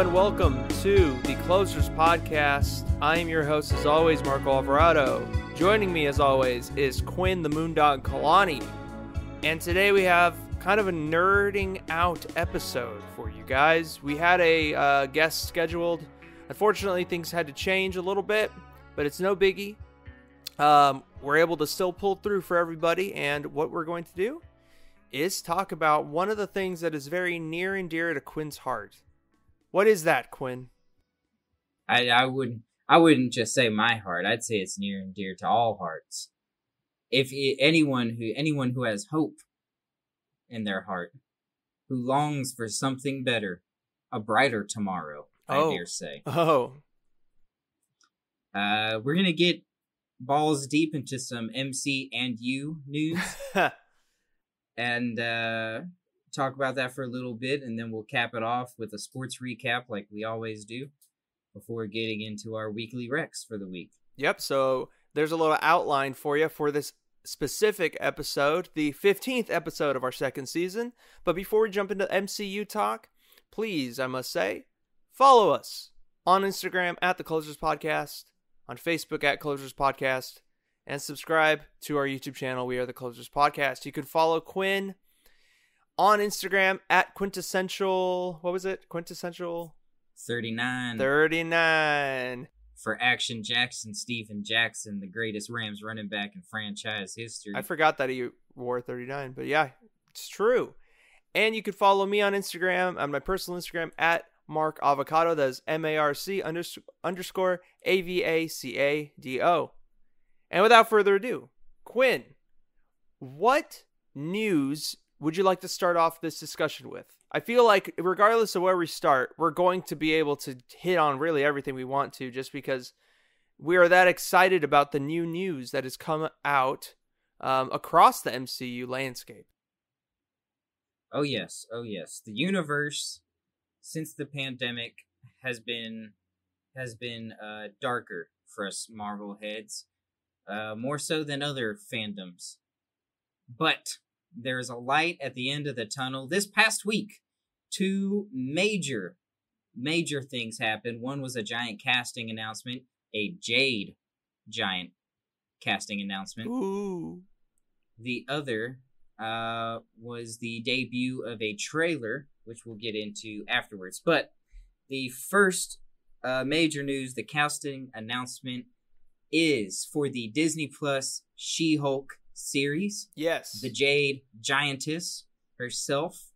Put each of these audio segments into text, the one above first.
And welcome to the Closers Podcast. I am your host, as always, Marco Alvarado. Joining me, as always, is Quinn the Moondog Kalani. And today we have kind of a nerding out episode for you guys. We had a uh, guest scheduled. Unfortunately, things had to change a little bit, but it's no biggie. Um, we're able to still pull through for everybody, and what we're going to do is talk about one of the things that is very near and dear to Quinn's heart. What is that, Quinn? I I wouldn't I wouldn't just say my heart. I'd say it's near and dear to all hearts. If it, anyone who anyone who has hope in their heart, who longs for something better, a brighter tomorrow, Oh. I dare say. Oh, Uh, we're gonna get balls deep into some MCU news and uh, talk about that for a little bit, and then we'll cap it off with a sports recap like we always do before getting into our weekly recs for the week. Yep. So there's a little outline for you for this specific episode, the 15th episode of our second season. But before we jump into MCU talk, please, I must say, follow us on Instagram at the Closers Podcast, on Facebook at Closers Podcast, and subscribe to our YouTube channel. We are the Closers Podcast. You can follow Quinn on Instagram at quintessential. What was it? Quintessential 39 39. for Action Jackson, Steven Jackson, the greatest Rams running back in franchise history. I forgot that he wore 39, but yeah, it's true. And you can follow me on Instagram, on my personal Instagram, at Marc Avacado. That is M A R C unders- underscore A V A C A D O. And without further ado, Quinn, what news would you like to start off this discussion with? I feel like, regardless of where we start, we're going to be able to hit on really everything we want to just because we are that excited about the new news that has come out um, across the MCU landscape. Oh yes, oh yes. The universe since the pandemic has been has been uh darker for us Marvel heads. Uh more so than other fandoms. But there's a light at the end of the tunnel. This past week, two major major things happened. One was a giant casting announcement, a Jade giant casting announcement. Ooh. The other uh, was the debut of a trailer, which we'll get into afterwards. But the first uh, major news, the casting announcement, is for the Disney Plus She Hulk series. Yes. The Jade Giantess herself,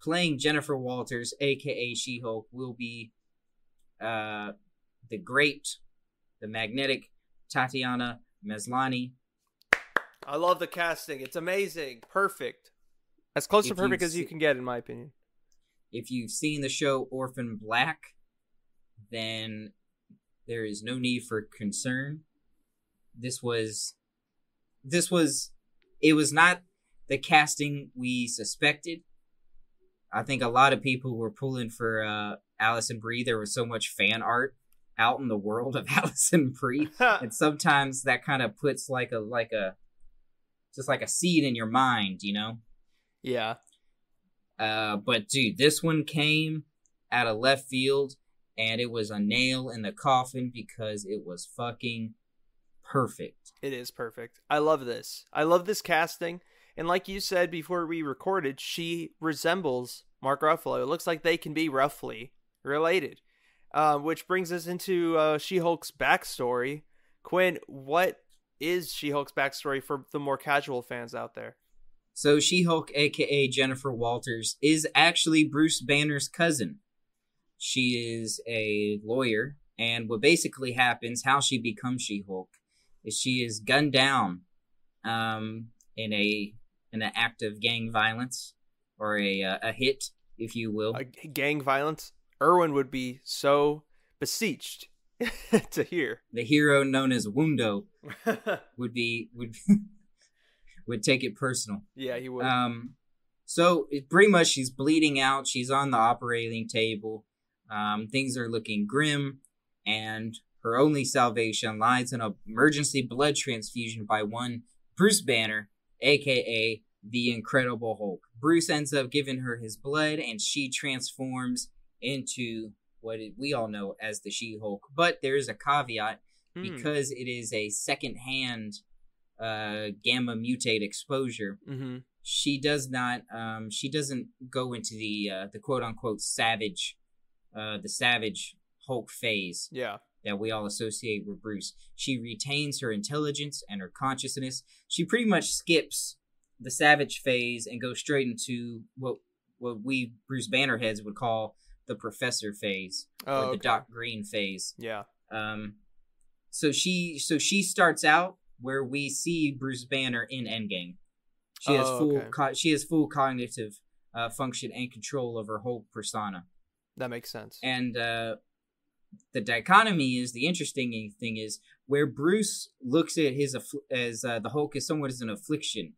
playing Jennifer Walters, aka She Hulk, will be uh, the great, the magnetic Tatiana Maslany. I love the casting. It's amazing. Perfect. As close to perfect as you se- can get, in my opinion. if you've seen the show Orphan Black, then there is no need for concern. This was this was it was not the casting we suspected. I think a lot of people were pulling for uh Alison Brie. There was so much fan art out in the world of Alison Brie. and sometimes that kind of puts like a like a just like a seed in your mind, you know? yeah. Uh, but dude, this one came out of left field, and it was a nail in the coffin because it was fucking perfect. It is perfect. I love this. I love this casting. And like you said before we recorded, she resembles Mark Ruffalo. It looks like they can be roughly related. Uh, which brings us into uh, She Hulk's backstory. Quinn, what is She Hulk's backstory for the more casual fans out there? So She Hulk, aka Jennifer Walters, is actually Bruce Banner's cousin. She is a lawyer, and what basically happens, how she becomes She Hulk, is she is gunned down um, in a in an act of gang violence or a uh, a hit, if you will. Uh, gang violence? Erwin would be so beseeched to hear. The hero known as Wundo would be would would take it personal. yeah, he would. Um, so it, pretty much she's bleeding out. She's on the operating table. Um, things are looking grim, and her only salvation lies in an emergency blood transfusion by one Bruce Banner, aka the Incredible Hulk. Bruce ends up giving her his blood, and she transforms into what we all know as the She-Hulk. But there is a caveat Hmm. because it is a second-hand uh, gamma mutate exposure Mhm. she does not um she doesn't go into the uh the quote unquote savage uh the savage hulk phase Yeah. That we all associate with bruce she retains her intelligence and her consciousness she pretty much skips the savage phase and goes straight into what what we bruce banner heads would call the professor phase Oh, or the okay. doc green phase Yeah. um so she so she starts out where we see Bruce Banner in Endgame. She has Oh, full okay. co- she has full cognitive uh, function and control of her whole persona. That makes sense. And uh, the dichotomy is the interesting thing is where Bruce looks at his affl- as uh, the Hulk as somewhat as an affliction,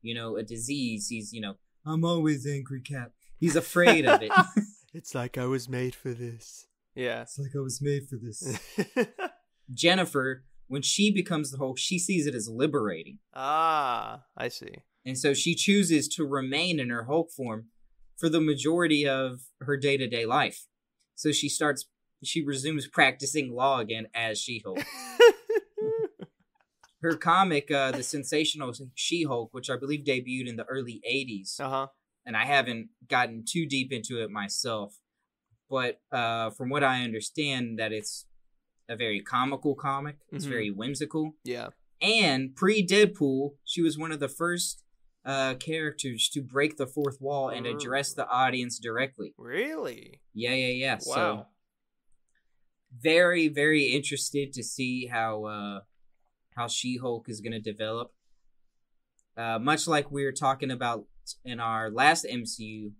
you know, a disease. He's you know I'm always angry, Cap. He's afraid of it. it's like I was made for this. Yeah. it's like I was made for this. Jennifer, when she becomes the Hulk, she sees it as liberating. ah, I see. And so she chooses to remain in her Hulk form for the majority of her day to day life. So she starts, she resumes practicing law again as She Hulk. Her comic, uh, The Sensational She Hulk, which I believe debuted in the early 80s, uh huh. and I haven't gotten too deep into it myself, but uh, from what I understand, that it's a very comical comic, it's Mhm. very whimsical. Yeah. And pre Deadpool, she was one of the first uh, characters to break the fourth wall and address the audience directly. Really? Yeah, yeah, yeah. Wow. So very, very interested to see how uh, how She Hulk is going to develop. Uh, much like we were talking about in our last MCU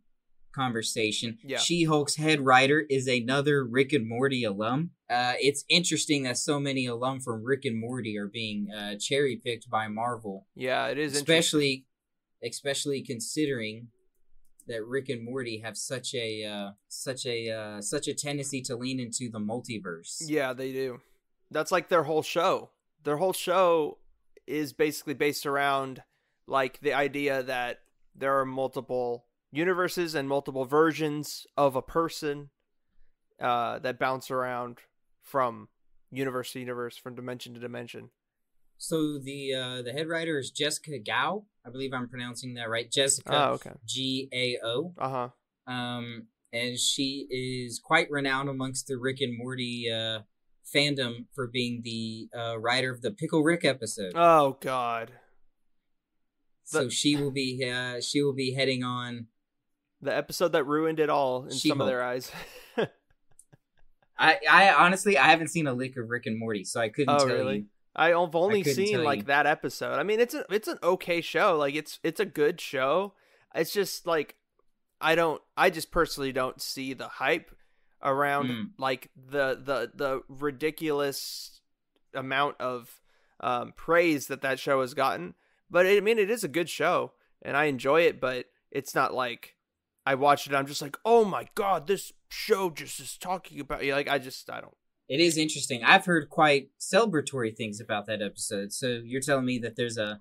conversation, Yeah. She Hulk's head writer is another Rick and Morty alum. Uh, it's interesting that so many alum from Rick and Morty are being uh, cherry picked by Marvel, yeah, it is especially especially considering that Rick and Morty have such a uh, such a uh, such a tendency to lean into the multiverse. Yeah, they do. That's like their whole show. Their whole show is basically based around like the idea that there are multiple universes and multiple versions of a person uh, that bounce around from universe to universe, from dimension to dimension. So the uh, the head writer is Jessica Gao. I believe I'm pronouncing that right. Jessica Oh, okay. G A O. Uh huh. Um, and she is quite renowned amongst the Rick and Morty uh, fandom for being the uh, writer of the Pickle Rick episode. Oh God. so the- she will be uh, she will be heading on. The episode that ruined it all in some of their eyes. I, I honestly I haven't seen a lick of Rick and Morty, so I couldn't Oh, tell really? you. I've only seen like you. that episode. I mean, it's a, it's an okay show. Like it's it's a good show. It's just like I don't I just personally don't see the hype around Mm. like the the the ridiculous amount of um praise that that show has gotten. But I mean, it is a good show and I enjoy it, but it's not like I watch it I'm just like, "Oh my god, this show just is talking about you." Like I just I don't It is interesting. I've heard quite celebratory things about that episode. So you're telling me that there's a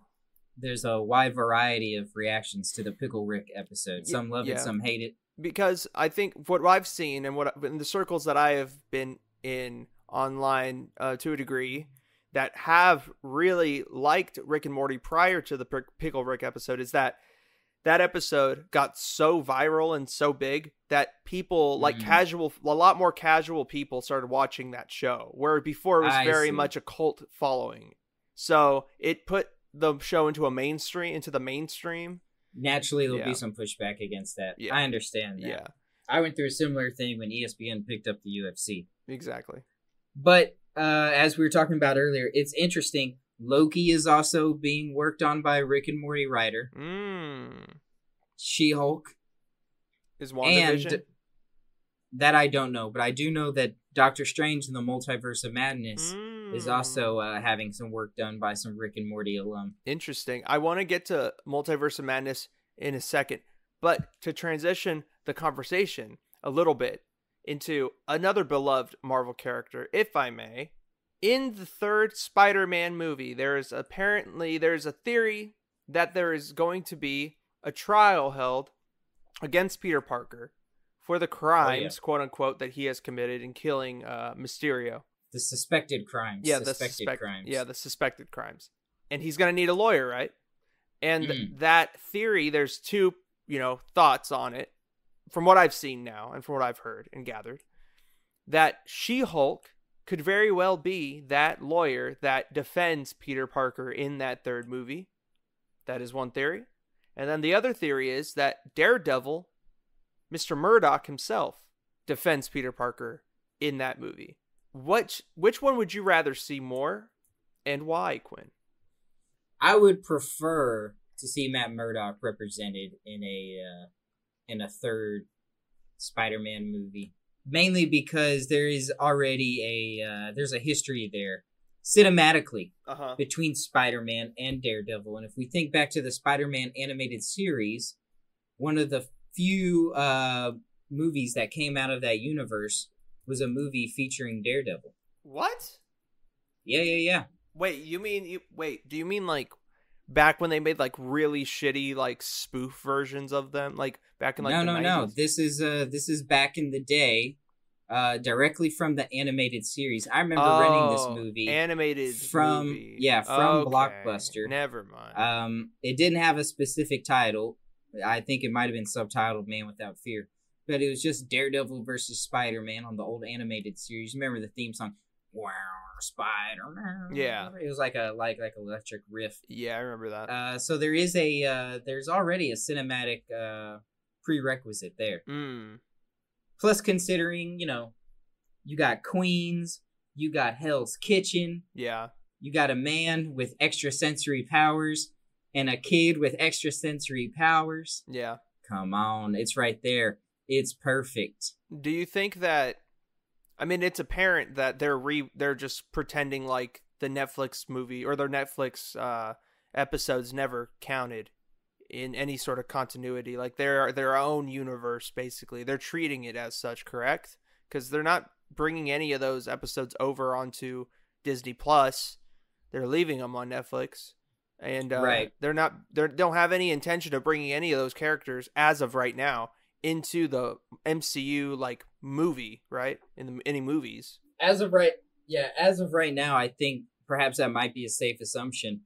there's a wide variety of reactions to the Pickle Rick episode. Some love yeah. it, some hate it. because I think what I've seen and what in the circles that I have been in online uh, to a degree that have really liked Rick and Morty prior to the Pick- Pickle Rick episode is that that episode got so viral and so big that people like Mhm. casual a lot more casual people started watching that show where before it was I very see. much a cult following so it put the show into a mainstream into the mainstream Naturally, there'll Yeah. be some pushback against that. Yeah. I understand that. yeah I went through a similar thing when ESPN picked up the UFC. exactly But uh, as we were talking about earlier, it's interesting. Loki is also being worked on by Rick and Morty writer. mm. She Hulk is WandaVision and that I don't know, but I do know that Doctor Strange in the Multiverse of Madness is Mm. also uh, having some work done by some Rick and Morty alum. Interesting. I want to get to Multiverse of Madness in a second, but to transition the conversation a little bit into another beloved Marvel character, if I may. In the third Spider-Man movie, there is apparently there's a theory that there is going to be a trial held against Peter Parker for the crimes, quote unquote, that he has committed in killing uh, Mysterio. The suspected crimes. Yeah, the suspected suspect, crimes. Yeah, the suspected crimes, and he's gonna need a lawyer, right? And Mm. that theory, there's two, you know, thoughts on it, from what I've seen now and from what I've heard and gathered, that She-Hulk could very well be that lawyer that defends Peter Parker in that third movie. That is one theory, and then the other theory is that Daredevil, Mr. Murdock himself, defends Peter Parker in that movie. Which which one would you rather see more, and why, Quinn? I would prefer to see Matt Murdock represented in a uh, in a third Spider-Man movie, mainly because there is already a uh, there's a history there cinematically Uh huh. between Spider-Man and Daredevil, and if we think back to the Spider-Man animated series, one of the few uh, movies that came out of that universe was a movie featuring Daredevil. What? Yeah, yeah, yeah. Wait, you mean you wait? Do you mean like back when they made like really shitty like spoof versions of them, like back in like no, no, no. This is uh, this is back in the day, uh, directly from the animated series. I remember renting this Oh, movie. animated from- movie. yeah, from Okay, Blockbuster. Never mind. Um, it didn't have a specific title. I think it might have been subtitled "Man Without Fear," but it was just Daredevil versus Spider Man on the old animated series. Remember the theme song? Wow, Spider Man. Yeah. it was like a like like electric riff. yeah, I remember that. Uh, so there is a uh, there's already a cinematic uh prerequisite there. mm. Plus, considering you know, you got Queens, you got Hell's Kitchen, Yeah. you got a man with extrasensory powers and a kid with extrasensory powers. Yeah. Come on, it's right there. It's perfect. Do you think that I mean it's apparent that they're re they're just pretending like the Netflix movie or their Netflix uh episodes never counted in any sort of continuity like they're their own universe basically. They're treating it as such, correct? Cuz they're not bringing any of those episodes over onto Disney Plus. They're leaving them on Netflix. And uh, Right. they're not they don't have any intention of bringing any of those characters as of right now into the MCU like movie, right? In the any movies. As of right, yeah, as of right now, I think perhaps that might be a safe assumption.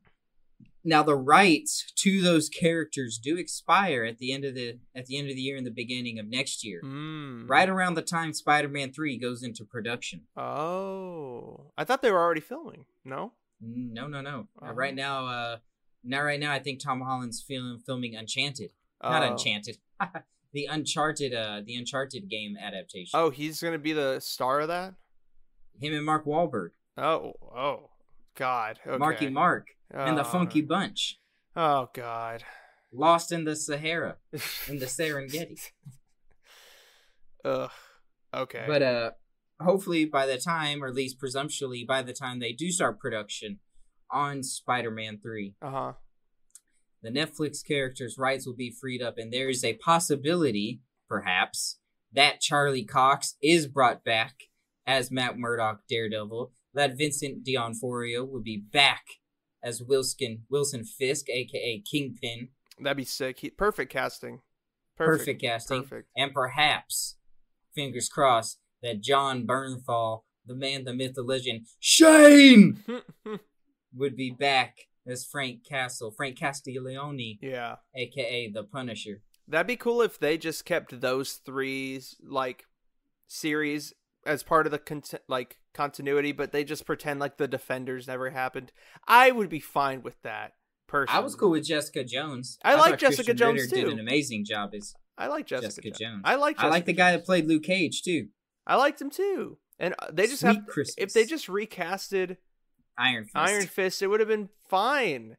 Now, the rights to those characters do expire at the end of the at the end of the year and the beginning of next year, Mm. right around the time Spider-Man Three goes into production. Oh, I thought they were already filming. No. No, no, no. Oh. right now, uh, now, right now, I think Tom Holland's film filming Enchanted. Not Oh. Enchanted. the Uncharted, uh, the Uncharted game adaptation. Oh, he's gonna be the star of that. Him and Mark Wahlberg, Oh, oh, God. Okay. Marky Mark, and the Oh. Funky Bunch, Oh God. lost in the Sahara, in the Serengeti. Ugh. Okay. But uh, hopefully, by the time, or at least presumptually, by the time they do start production on Spider-Man Three, uh huh. The Netflix characters' rights will be freed up, and there is a possibility, perhaps, that Charlie Cox is brought back as Matt Murdock Daredevil, that Vincent D'Onofrio would be back as Wilson Wilson Fisk, aka Kingpin, That'd be sick. He, perfect casting. perfect, casting, Perfect. and perhaps, fingers crossed, that Jon Bernthal, the man, the myth, the legend, Shane, would be back as Frank Castle, Frank Castiglione, yeah. aka the Punisher. That'd be cool if they just kept those three like series as part of the cont- like continuity, but they just pretend like the Defenders never happened. I would be fine with that. Personally, I was cool with Jessica Jones. I like Jessica Christian Jones, Ritter too. Did an amazing job as I like Jessica, Jessica Jo- Jones. I like. I like the guy that played Luke Cage too. I liked him too, and uh, they just Sweet have. Christmas. If they just recasted Iron Fist. Iron Fist, it would have been fine.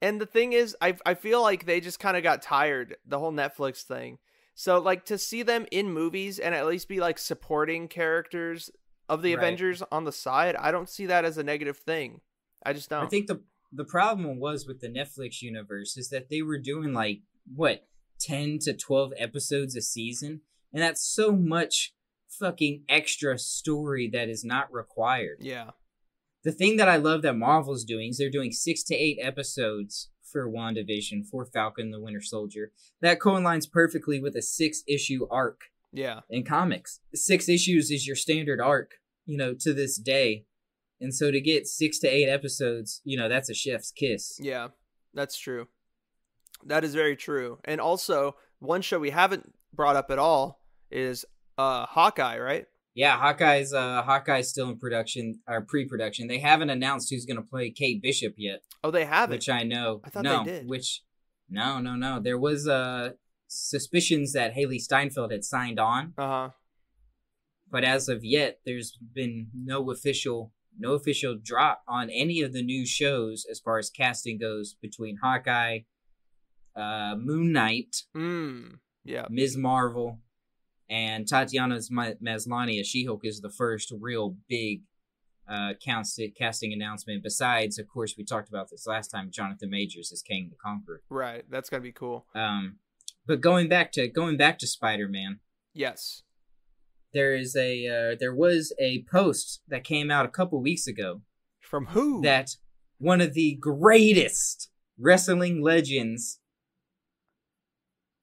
And the thing is, I I feel like they just kind of got tired the whole Netflix thing. So like to see them in movies and at least be like supporting characters of the Right. Avengers on the side, I don't see that as a negative thing. I just don't. I think the the problem was with the Netflix universe is that they were doing like what ten to twelve episodes a season, and that's so much fucking extra story that is not required. yeah. The thing that I love that Marvel's doing is they're doing six to eight episodes for WandaVision for Falcon the Winter Soldier. That coincides perfectly with a six issue arc Yeah. in comics. Six issues is your standard arc, you know, to this day. And so to get six to eight episodes, you know, that's a chef's kiss. Yeah. That's true. That is very true. And also, one show we haven't brought up at all is uh Hawkeye, right? Yeah, Hawkeye's uh Hawkeye's still in production or pre-production. They haven't announced who's gonna play Kate Bishop yet, Oh, they haven't. which I know. I thought they no, did. Which no, no, no. There was uh suspicions that Hailee Steinfeld had signed on, Uh-huh. but as of yet, there's been no official no official drop on any of the new shows as far as casting goes between Hawkeye, uh, Moon Knight, Mm. Yeah. Ms. Marvel, and Tatiana Ma- Maslany as She-Hulk is the first real big uh, cast- casting announcement. Besides, of course, we talked about this last time. Jonathan Majors as Kang the Conqueror. Right. That's going to be cool. Um, but going back to going back to Spider-Man, Yes. there is a uh, there was a post that came out a couple weeks ago From who? that one of the greatest wrestling legends,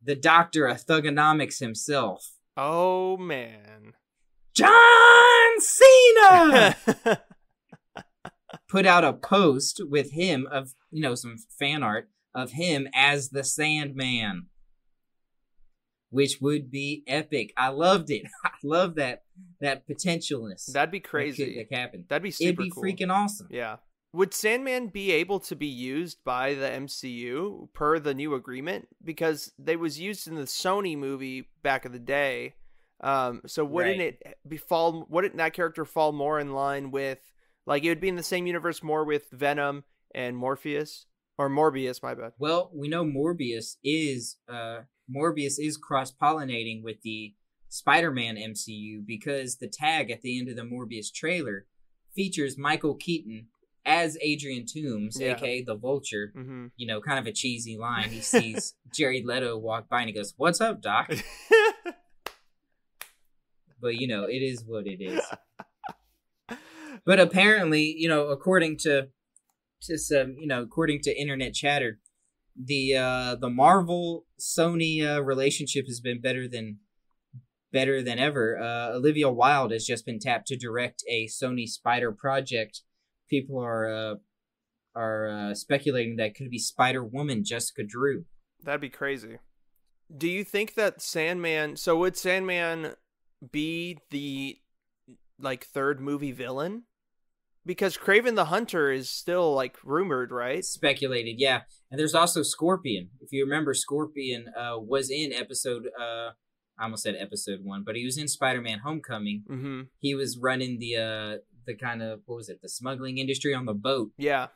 the Doctor of Thuganomics himself, Oh man. John Cena, put out a post with him of you know some fan art of him as the Sandman, which would be epic. I loved it. I love that that potentialness. That'd be that could- crazy. That, could happen. That'd be super It'd be cool. freaking awesome. Yeah. Would Sandman be able to be used by the MCU per the new agreement? Because they was used in the Sony movie back in the day. Um, so wouldn't Right. it be fall? Wouldn't that character fall more in line with like it would be in the same universe more with Venom and Morpheus or Morbius? My bad. Well, we know Morbius is uh Morbius is cross pollinating with the Spider-Man MCU because the tag at the end of the Morbius trailer features Michael Keaton as Adrian Toomes, Yeah. aka the Vulture. Mm-hmm. You know, kind of a cheesy line. He sees Jared Leto walk by and he goes, "What's up, Doc?" But you know, it is what it is. But apparently, you know, according to to some, you know, according to internet chatter, the uh the Marvel Sony uh, relationship has been better than better than ever. Uh, Olivia Wilde has just been tapped to direct a Sony Spider project. People are uh, are uh, speculating that could be Spider Woman Jessica Drew. That'd be crazy. Do you think that Sandman? So would Sandman be the like third movie villain? Because Kraven the Hunter is still like rumored, right? speculated yeah and there's also scorpion if you remember scorpion uh was in episode uh i almost said episode one but he was in spider-man homecoming Mm-hmm. he was running the uh the kind of what was it the smuggling industry on the boat Yeah.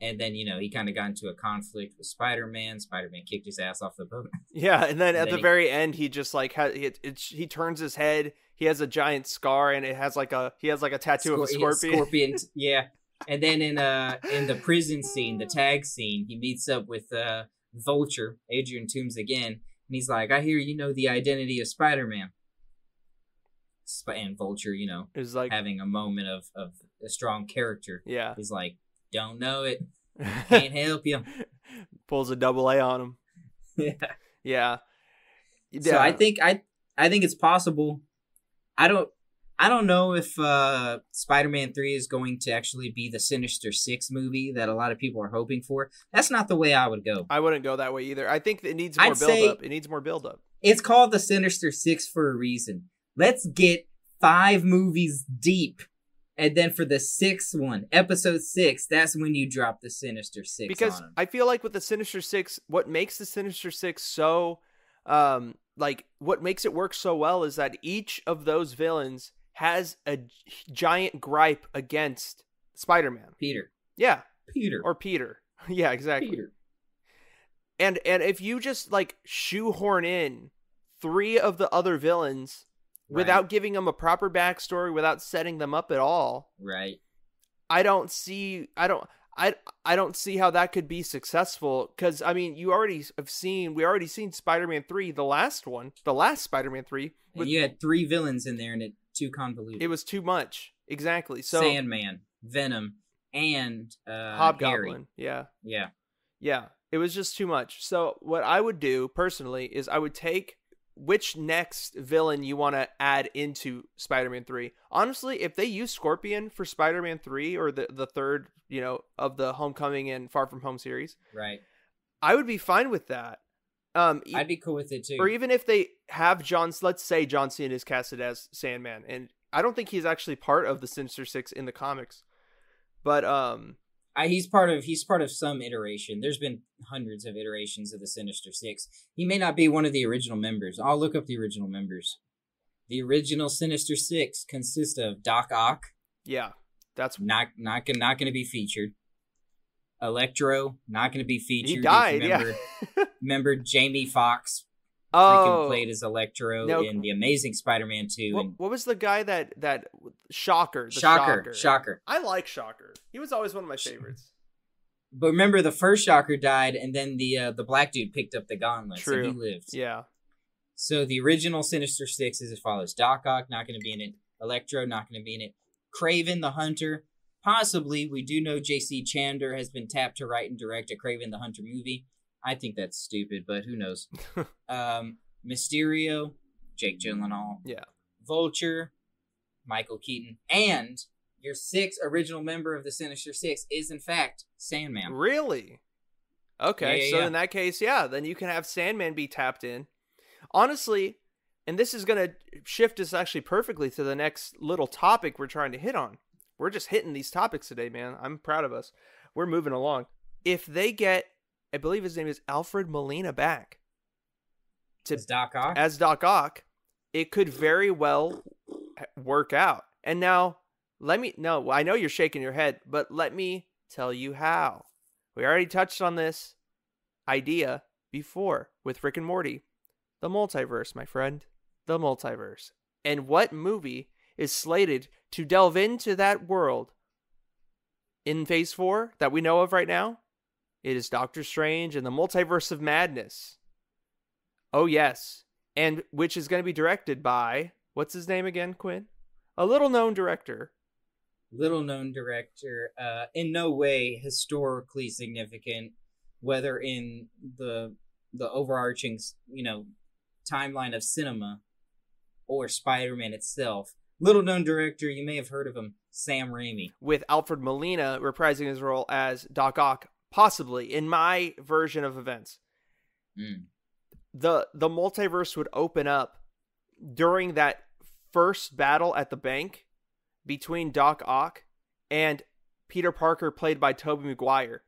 and then you know he kind of got into a conflict with spider-man spider-Man kicked his ass off the boat Yeah, and then And at then the he- very end, he just like has it, it, he turns his head. He has a giant scar, and it has like a he has like a tattoo of a Scor- scorpion. scorpion yeah and then in uh in the prison scene the tag scene he meets up with uh vulture adrian Toomes again and he's like i hear you know the identity of spider-man Sp- and vulture you know Is like having a moment of of a strong character yeah, he's like don't know it can't help you pulls a double A on him. yeah. Yeah. so i think i i think it's possible i don't I don't know if uh, Spider-Man Three is going to actually be the Sinister Six movie that a lot of people are hoping for. That's not the way I would go. I wouldn't go that way either. I think it needs more I'd build up. It needs more build up. It's called the Sinister Six for a reason. Let's get five movies deep. And then for the sixth one, episode six, that's when you drop the Sinister Six because. I feel like with the Sinister Six, what makes the Sinister Six so, um, like what makes it work so well is that each of those villains has a giant gripe against Spider-Man. Peter. Yeah, Peter. or Peter. Yeah, exactly. Peter. And and if you just like shoehorn in three of the other villains without giving them a proper backstory, without setting them up at all, right. I don't see I don't I I don't see how that could be successful cuz I mean, you already have seen we already seen Spider-Man 3, the last one, the last Spider-Man 3, And you had three villains in there, and it too convoluted. it was too much. Exactly. So Sandman, Venom, and uh, Hobgoblin. Harry. Yeah. Yeah, Yeah, it was just too much. So what I would do personally is I would take which next villain you want to add into Spider-Man 3. Honestly, if they use Scorpion for Spider-Man 3 or the the third, you know, of the Homecoming and Far From Home series, right. I would be fine with that. Um I'd be cool with it too. or even if they have John let's say John Cena is casted as Sandman and I don't think he's actually part of the Sinister 6 in the comics. But um I, he's part of he's part of some iteration. There's been hundreds of iterations of the Sinister Six. He may not be one of the original members. I'll look up the original members. The original Sinister Six consists of Doc Ock, yeah, that's not not gonna not gonna be featured. Electro, not gonna be featured. he died, yeah. remember, remember Jamie Foxx freaking oh, played as Electro No. in the Amazing Spider-Man Two What, and what was the guy that that Shocker? The Shocker, Shocker. I like Shocker. He was always one of my favorites. But remember, the first Shocker died, and then the uh, the black dude picked up the gauntlet, True. and he lived. Yeah, So the original Sinister Six is as follows: Doc Ock not going to be in it, Electro not going to be in it, Kraven the Hunter, possibly. We do know J.C. Chandor has been tapped to write and direct a Kraven the Hunter movie. I think that's stupid, but who knows? um, Mysterio, Jake Gyllenhaal, yeah. Vulture, Michael Keaton, and your sixth original member of the Sinister Six is in fact Sandman. Really? Okay, Yeah, yeah, so yeah. in that case, yeah, then you can have Sandman be tapped in. Honestly, and this is gonna shift us actually perfectly to the next little topic we're trying to hit on. We're just hitting these topics today, man. I'm proud of us. We're moving along. If they get, I believe his name is Alfred Molina back to Is Doc Ock? as Doc Ock, it could very well work out. And now, let me no, I know you're shaking your head, but let me tell you how. We already touched on this idea before with Rick and Morty. The multiverse, my friend. The multiverse. And what movie is slated to delve into that world in phase 4 that we know of right now? It is Doctor Strange and the Multiverse of Madness. Oh yes, and which is going to be directed by what's his name again, Quinn? A little known director. little known director, uh, in no way historically significant, whether in the the overarching, you know, timeline of cinema or Spider-Man itself. Little known director, you may have heard of him, Sam Raimi. with Alfred Molina reprising his role as Doc Ock, possibly in my version of events. Mm. The the multiverse would open up during that first battle at the bank between Doc Ock and Peter Parker, played by Tobey Maguire.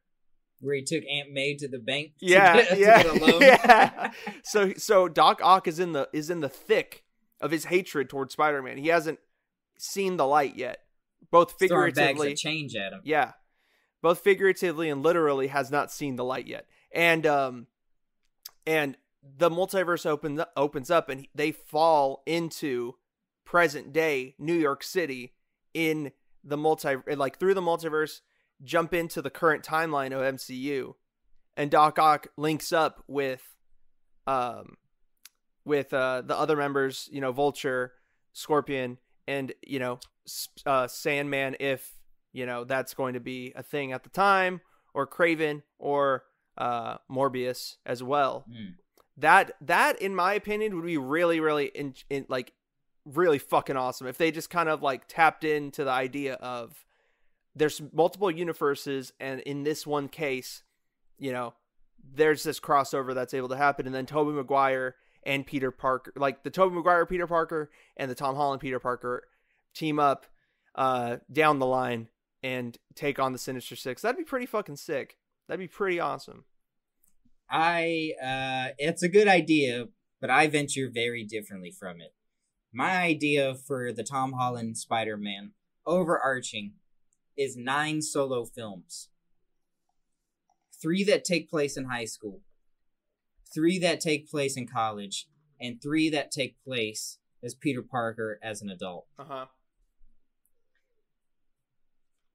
Where he took Aunt May to the bank. to Yeah, get- yeah, get a loan. yeah. So so Doc Ock is in the is in the thick of his hatred towards Spider-Man. He hasn't seen the light yet, both figuratively. change at him. Yeah. Both figuratively and literally has not seen the light yet. And um and the multiverse opens opens up and they fall into present day New York City in the multi like through the multiverse jump into the current timeline of MCU and Doc Ock links up with um with uh the other members, you know, Vulture, Scorpion and you know uh Sandman if you know that's going to be a thing at the time or Kraven or uh Morbius as well. Mm. That that in my opinion would be really really in, in like really fucking awesome if they just kind of like tapped into the idea of there's multiple universes and in this one case, you know, there's this crossover that's able to happen and then Tobey Maguire and Peter Parker, like the Tobey Maguire Peter Parker and the Tom Holland Peter Parker team up uh down the line and take on the Sinister 6. That'd be pretty fucking sick. That'd be pretty awesome. I uh it's a good idea, but I venture very differently from it. My idea for the Tom Holland Spider-Man overarching is nine solo films. Three that take place in high school, three that take place in college, and three that take place as Peter Parker as an adult. Uh huh.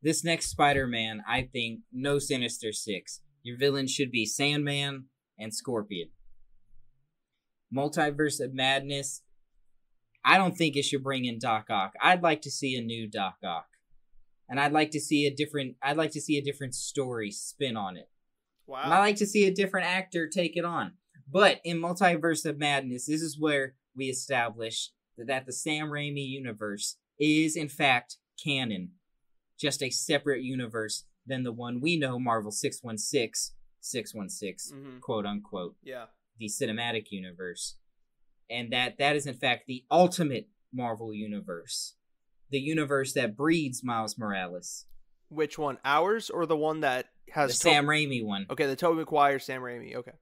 This next Spider Man, I think, no Sinister Six. Your villains should be Sandman and Scorpion. Multiverse of Madness, I don't think it should bring in Doc Ock. I'd like to see a new Doc Ock. And I'd like to see a different I'd like to see a different story spin on it. Wow. And I like to see a different actor take it on. But in Multiverse of Madness, this is where we establish that the Sam Raimi universe is in fact canon, just a separate universe than the one we know Marvel 616 616 Mhm. quote unquote Yeah. the cinematic universe and that that is in fact the ultimate Marvel universe the universe that breeds Miles Morales Which one? Ours or the one that has the To- Sam Raimi one Okay, the Tobey Maguire, Sam Raimi. Okay.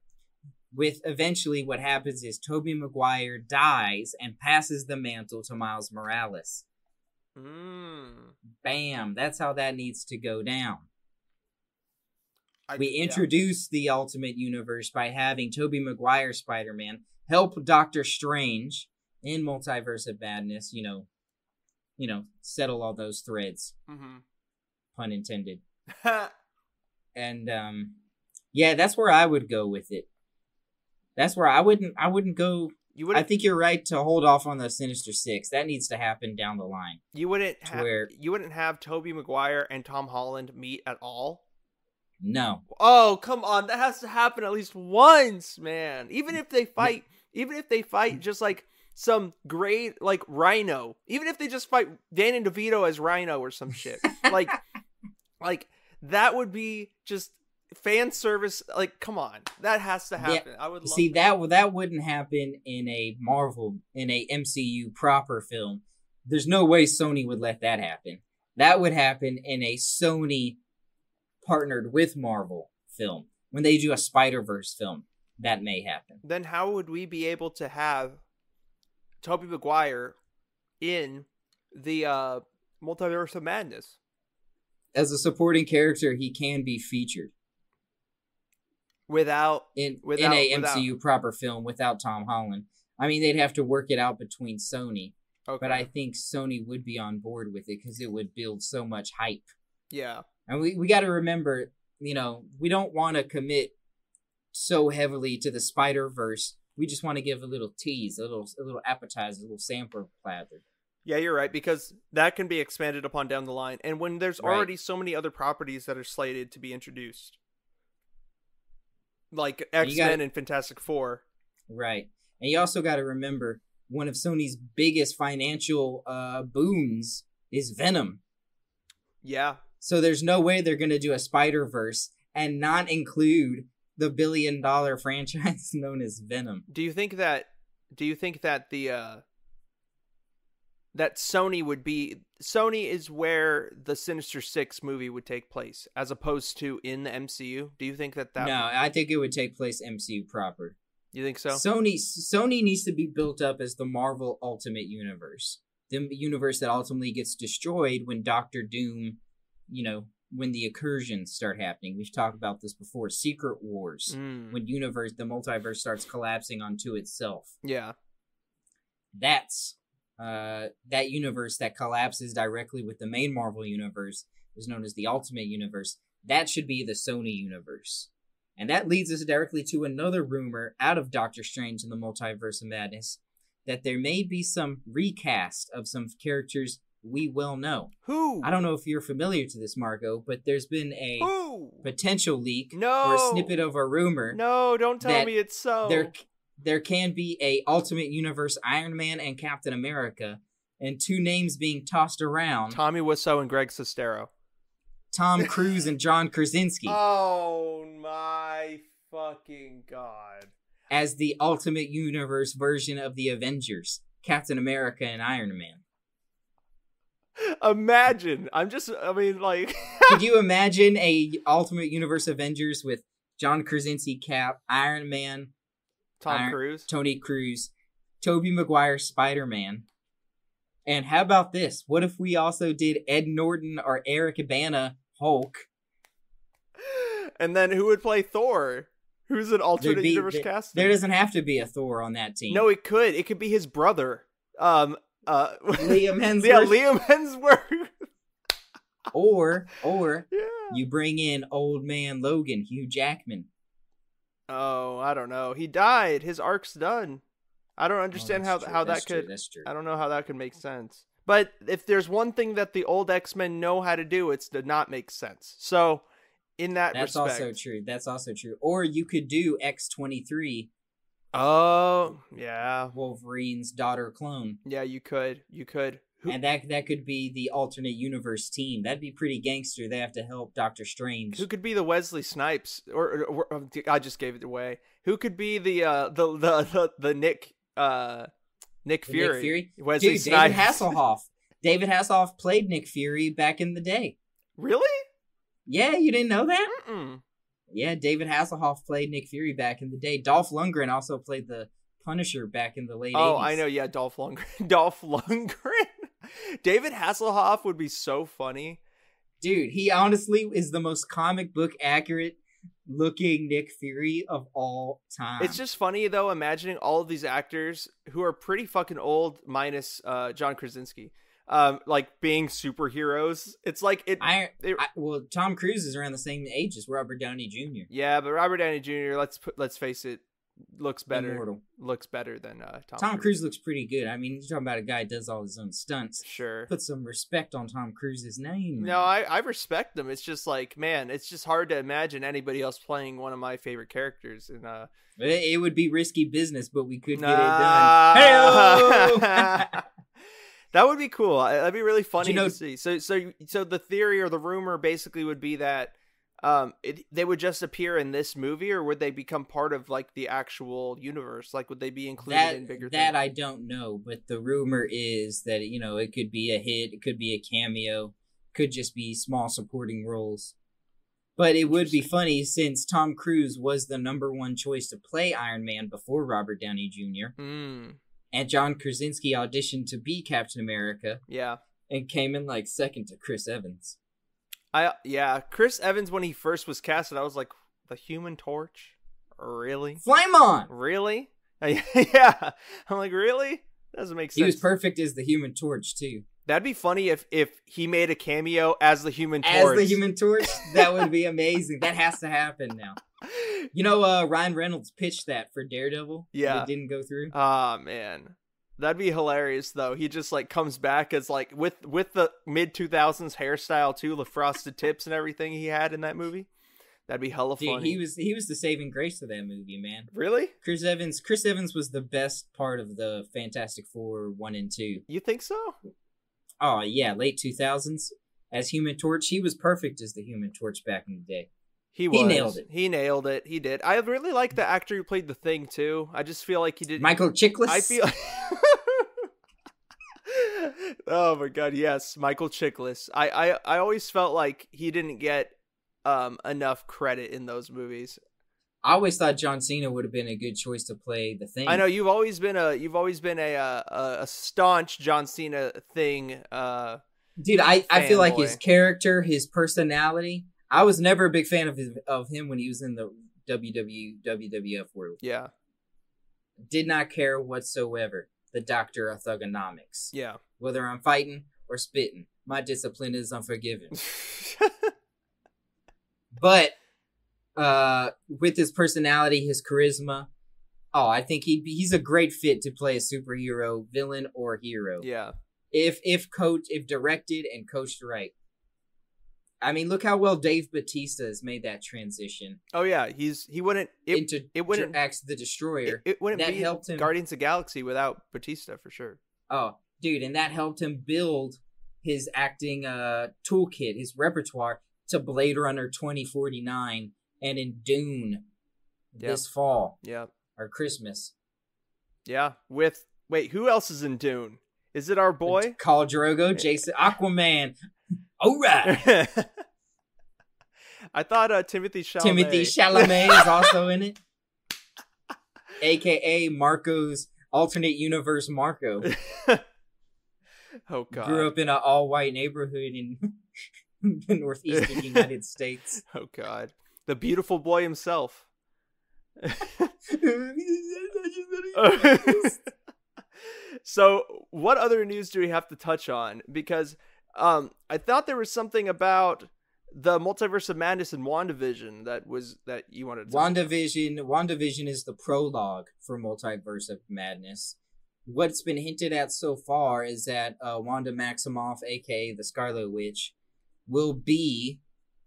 with eventually what happens is Tobey Maguire dies and passes the mantle to Miles Morales Mm. bam that's how that needs to go down I, we yeah. introduce the ultimate universe by having Tobey Maguire Spider-Man help Doctor Strange in Multiverse of Madness, you know, you know, settle all those threads, Mhm. pun intended. And um yeah, that's where I would go with it. That's where I wouldn't I wouldn't go you would I think you're right to hold off on the Sinister 6. That needs to happen down the line. you wouldn't ha- where- you wouldn't have Tobey Maguire and Tom Holland meet at all. No. Oh, come on. That has to happen at least once, man. Even if they fight, even if they fight mm. just like some great, like Rhino, even if they just fight Danny DeVito as Rhino or some shit, like, like that would be just fan service. Like, come on. That has to happen. I would love See that that wouldn't happen in a Marvel in a MCU proper film. There's no way Sony would let that happen. That would happen in a Sony partnered with Marvel film. When they do a Spider-Verse film, that may happen. Then how would we be able to have Tobey Maguire in the uh multiverse of madness? As a supporting character, he can be featured Without in Without- in a without- MCU proper film without Tom Holland. I mean, they'd have to work it out between Sony, okay. but I think Sony would be on board with it because it would build so much hype. yeah. And we, we got to remember, you know, we don't want to commit so heavily to the Spider Verse. We just want to give a little tease, a little a little appetizer, a little sample platter. Yeah, you're right because that can be expanded upon down the line. And when there's Right. already so many other properties that are slated to be introduced, like X Men and Fantastic Four. Right. And you also got to remember one of Sony's biggest financial uh, boons is Venom. Yeah, So there's no way they're going to do a Spider Verse and not include the billion dollar franchise known as Venom. do you think that? Do you think that the uh that Sony would be Sony is where the Sinister Six movie would take place, as opposed to in the MCU? Do you think that that? no, I think it would take place MCU proper. You think so? Sony Sony needs to be built up as the Marvel Ultimate Universe, the universe that ultimately gets destroyed when Doctor Doom, you know, when the incursions start happening. We've talked about this before. Secret Wars, Mm, when universe, the multiverse starts collapsing onto itself. yeah. That's uh, that universe that collapses directly with the main Marvel universe is known as the Ultimate Universe. That should be the Sony universe. And that leads us directly to another rumor out of Doctor Strange in the Multiverse of Madness that there may be some recast of some characters we well know. Who? I don't know if you're familiar to this, Margot, but there's been a Who? potential leak No. or a snippet of a rumor No, don't tell me it's so. there there can be a Ultimate Universe Iron Man and Captain America, and two names being tossed around: Tommy Wiseau and Greg Sestero. Tom Cruise and John Krasinski Oh my fucking god. as the Ultimate Universe version of the Avengers, Captain America and Iron Man. Imagine. I'm just I mean like Could you imagine a Ultimate Universe Avengers with John Krasinski, Cap, Iron Man, Tom Iron- Cruise. Tony Cruz, Tobey Maguire, Spider Man. And how about this? What if we also did Ed Norton or Eric Bana Hulk? And then who would play Thor? Who's an alternate be- universe there- cast? There doesn't have to be a Thor on that team. No, it could. It could be his brother. Um. Uh. Liam Hemsworth. yeah, Liam Hemsworth. Or or yeah. you bring in old man Logan, Hugh Jackman. Oh, I don't know. He died. His arc's done. I don't Oh, understand that's how true, how that's that true, could. I don't know how that could make sense. But if there's one thing that the old X Men know how to do, it's to not make sense. So, in that That's respect, also true. That's also true. Or you could do X twenty three. Oh yeah, Wolverine's daughter clone, yeah, you could, you could. Who, and that that could be the alternate universe team. That'd be pretty gangster. They have to help Doctor Strange. who could be the Wesley Snipes? Or, or, or- I just gave it away. Who could be the uh the the the, the Nick uh Nick Fury? Nick Fury? Wesley Dude, Snipes. David Hasselhoff. David Hasselhoff played Nick Fury back in the day. Really? Yeah, you didn't know that? Mm-mm. Yeah, David Hasselhoff played Nick Fury back in the day. Dolph Lundgren also played the Punisher back in the late Oh, 80s. I know. Yeah, Dolph Lundgren. Dolph Lundgren. David Hasselhoff would be so funny. Dude, he honestly is the most comic book accurate looking Nick Fury of all time. It's just funny though, imagining all of these actors who are pretty fucking old, minus uh, John Krasinski, um, like being superheroes. It's like it. I, it- I well, Tom Cruise is around the same age as Robert Downey Jr. yeah, but Robert Downey Jr. Let's put, let's face it, looks better. Immortal. Looks better than uh, Tom. Tom Cruise looks pretty good. I mean, you're talking about a guy who does all his own stunts. Sure. Put some respect on Tom Cruise's name. No. I, I respect them. It's just like, man, it's just hard to imagine anybody else playing one of my favorite characters. And uh, It, it would be risky business, but we could get Nah. it done. That would be cool. That'd be really funny you know- to see. So, so, so the theory or the rumor basically would be that um, it, they would just appear in this movie, or would they become part of like the actual universe? Like, would they be included that in bigger that things? I don't know, but the rumor is that you know it could be a hit, it could be a cameo, could just be small supporting roles. But it would be funny since Tom Cruise was the number one choice to play Iron Man before Robert Downey Jr. Mm, and John Krasinski auditioned to be Captain America yeah. and came in like second to Chris Evans. I yeah, Chris Evans when he first was casted, I was like, the Human Torch, really, Flame on! really? yeah, I'm like, really? Doesn't make sense. He was perfect as the Human Torch too. That'd be funny if if he made a cameo as the Human Torch. As the Human Torch, that would be amazing. That has to happen now. You know, uh, Ryan Reynolds pitched that for Daredevil. Yeah. it didn't go through. Ah man, that'd be hilarious though. He just like comes back as like with with the mid two thousands hairstyle too, the frosted tips and everything he had in that movie. That'd be hella Dude, funny. he was he was the saving grace of that movie, man. really? Chris Evans, Chris Evans was the best part of the Fantastic Four one and two. You think so? Oh yeah, late two thousands as Human Torch, he was perfect as the Human Torch back in the day. He was. nailed it. He nailed it. He did. I really like the actor who played the thing too. I just feel like he did. Michael Chiklis. I feel. oh my god! Yes, Michael Chiklis. I, I I always felt like he didn't get um enough credit in those movies. I always thought John Cena would have been a good choice to play the thing. I know you've always been a you've always been a uh, a, a staunch John Cena thing. Uh, dude. I, I feel like his character, his personality. I was never a big fan of his, of him when he was in the WW WWF world. yeah, Did not care whatsoever. The Doctor of Thuganomics. yeah. Whether I'm fighting or spitting, my discipline is unforgiving. but uh, with his personality, his charisma, oh, I think he he's a great fit to play a superhero, villain, or hero. yeah, If if coach if directed and coached right. I mean, look how well Dave Batista has made that transition oh yeah. He's he wouldn't it into it wouldn't- the Destroyer. it, it wouldn't that be helped him. Guardians of the Galaxy without Batista for sure. Oh, dude, and that helped him build his acting uh toolkit, his repertoire to Blade Runner 2049 and in Dune Yeah. this fall Yeah, or Christmas. yeah. With wait, who else is in Dune? Is it our boy? Khal Drogo, Jason Aquaman. All right. I thought uh, Timothée Chalamet. Timothée Chalamet is also in it. AKA Marco's alternate universe Marco. oh god. Grew up in an all white neighborhood in the northeastern United States. Oh god. The beautiful boy himself. so, what other news do we have to touch on? Because um, I thought there was something about the multiverse of madness in WandaVision that was that you wanted to. WandaVision WandaVision is the prologue for Multiverse of Madness. What's been hinted at so far is that uh, Wanda Maximoff, aka the Scarlet Witch, will be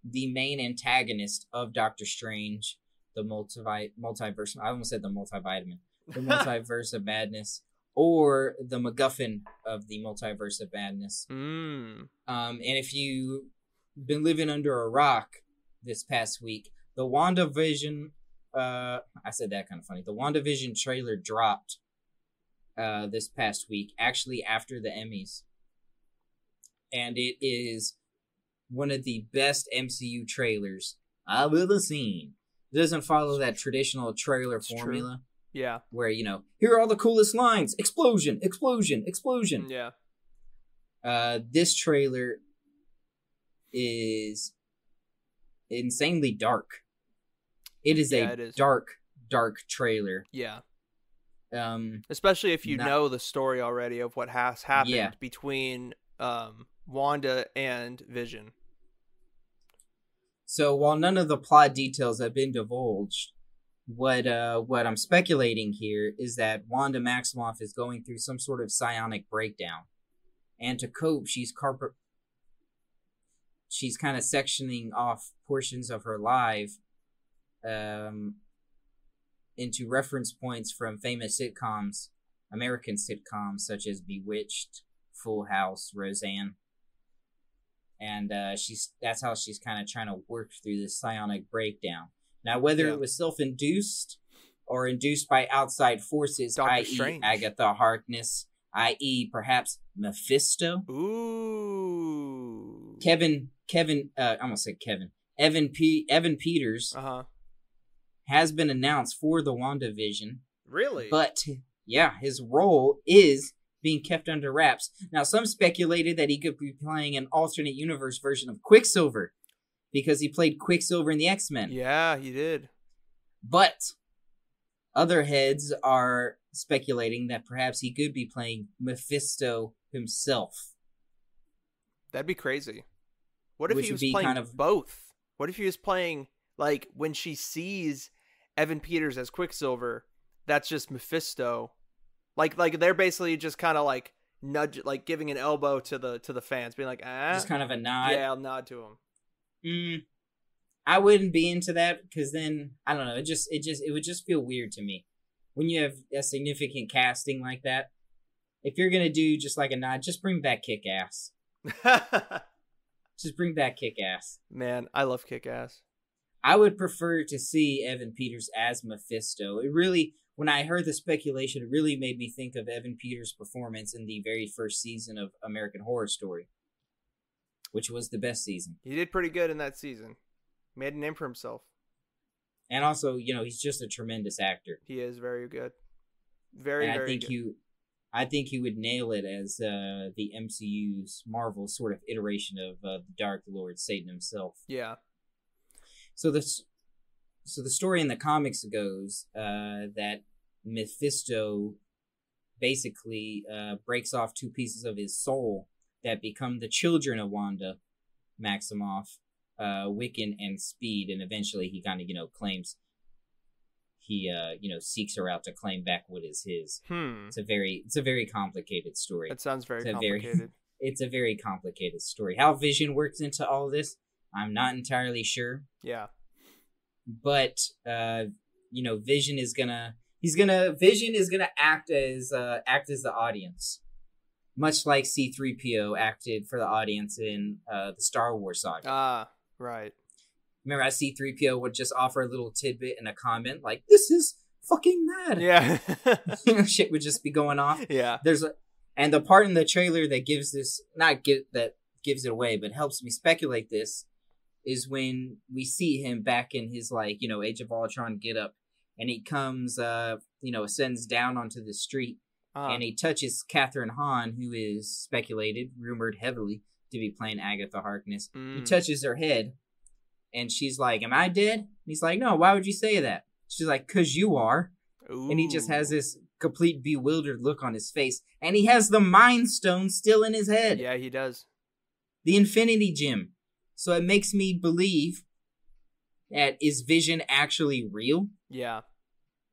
the main antagonist of Doctor Strange, the multivi- multiverse. I almost said the multivitamin, the multiverse of madness, or the MacGuffin of the multiverse of madness. Mm. Um, and if you've been living under a rock this past week, the WandaVision, uh, I said that kind of funny. The WandaVision trailer dropped uh, this past week, actually after the Emmys, and it is one of the best MCU trailers I've ever seen. It doesn't follow that traditional trailer It's true. Yeah. where you know here are all the coolest lines: explosion, explosion, explosion. Yeah. Uh, this trailer is insanely dark. It is Yeah, a it is. dark, dark trailer. Yeah. Um, Especially if you Not- know the story already of what has happened Yeah. between um, Wanda and Vision. so while none of the plot details have been divulged, what uh what I'm speculating here is that Wanda Maximoff is going through some sort of psionic breakdown, and to cope, she's carpet. She's kind of sectioning off portions of her life, um, into reference points from famous sitcoms, American sitcoms such as Bewitched, Full House, Roseanne, and uh, she's that's how she's kind of trying to work through this psionic breakdown. Now, whether Yeah. it was self-induced or induced by outside forces, i.e., Agatha Harkness, i.e., perhaps Mephisto, Ooh. Kevin, Kevin, uh, I almost said Kevin, Evan P. Evan Peters Uh huh. has been announced for the WandaVision, Really? but yeah, his role is being kept under wraps. Now, some speculated that he could be playing an alternate universe version of Quicksilver because he played Quicksilver in the X Men. yeah, he did. But other heads are speculating that perhaps he could be playing Mephisto himself. That'd be crazy. What if Which he was playing kind of- both? What if he was playing like when she sees Evan Peters as Quicksilver, that's just Mephisto. Like like they're basically just kind of like nudge like giving an elbow to the to the fans being like, "Ah, Just kind of a nod. yeah, I'll nod to him." Mm, I wouldn't be into that because then I don't know. It just it just it would just feel weird to me when you have a significant casting like that. If you're gonna do just like a nod, just bring back Kick Ass. Just bring back Kick Ass. Man, I love Kick Ass. I would prefer to see Evan Peters as Mephisto. It really, when I heard the speculation, it really made me think of Evan Peters' performance in the very first season of American Horror Story, which was the best season. He did pretty good in that season. Made a name for himself. And also, you know, he's just a tremendous actor. He is very good. Very and I very think good. he, I think he would nail it as uh, the MCU's Marvel sort of iteration of uh, the Dark Lord Satan himself. yeah. So this, so the story in the comics goes uh, that Mephisto basically uh, breaks off two pieces of his soul that become the children of Wanda Maximoff, uh, Wiccan, and Speed, and eventually he kind of you know claims he uh, you know seeks her out to claim back what is his. Hmm. It's a very it's a very complicated story. That sounds very It's a very- complicated. It's a very complicated story. How Vision works into all this, I'm not entirely sure yeah. but uh you know vision is gonna he's gonna vision is gonna act as uh act as the audience much like c3po acted for the audience in uh the star wars saga Ah, right. remember how c3po would just offer a little tidbit and a comment like this is fucking mad Yeah. you know shit would just be going off yeah. there's a and the part in the trailer that gives this not get that gives it away but helps me speculate this is when we see him back in his like you know age of ultron get up and he comes uh you know ascends down onto the street Uh, and he touches Kathryn Hahn who is speculated rumored heavily to be playing agatha harkness. He mm, touches her head and she's like am i dead? And he's like no why would you say that? She's like, "Cause you are," and he just has this complete bewildered look on his face, and he has the Mind Stone still in his head, Yeah, he does. the Infinity Gem. So it makes me believe that is Vision actually real, Yeah.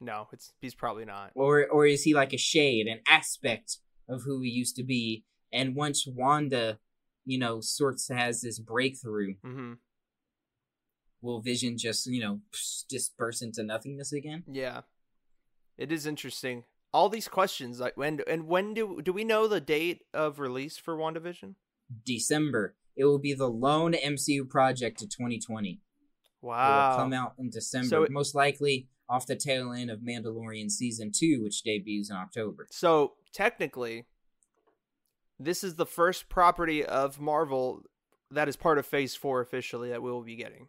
No, it's he's probably not. or or is he like a shade, an aspect of who he used to be? And once Wanda, you know, sorts has this breakthrough, hmm will Vision just you know disperse into nothingness again? Yeah. It is interesting. All these questions, like when and when do do we know the date of release for WandaVision? December. It will be the lone MCU project of 2020. Wow. It will come out in December, So it- most likely off the tail end of Mandalorian season two, which debuts in October. So technically, this is the first property of Marvel that is part of Phase Four officially that we will be getting.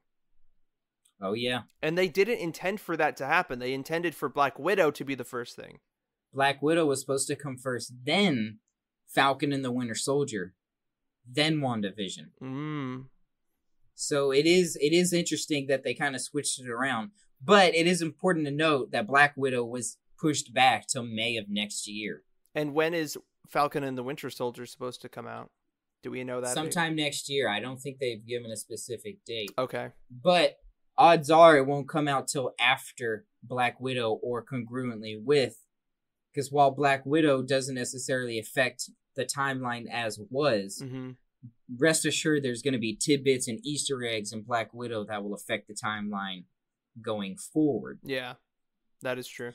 Oh yeah, And they didn't intend for that to happen. They intended for Black Widow to be the first thing. Black Widow was supposed to come first, then Falcon and the Winter Soldier, then WandaVision. Mm. So it is it is interesting that they kind of switched it around. But it is important to note that Black Widow was pushed back till May of next year. And when is Falcon and the Winter Soldier supposed to come out? Do we know that? date? Sometime next year. I don't think they've given a specific date. Okay. But odds are it won't come out till after Black Widow or congruently with. Because while Black Widow doesn't necessarily affect the timeline as was, hmm rest assured there's going to be tidbits and Easter eggs in Black Widow that will affect the timeline going forward. Yeah, that is true.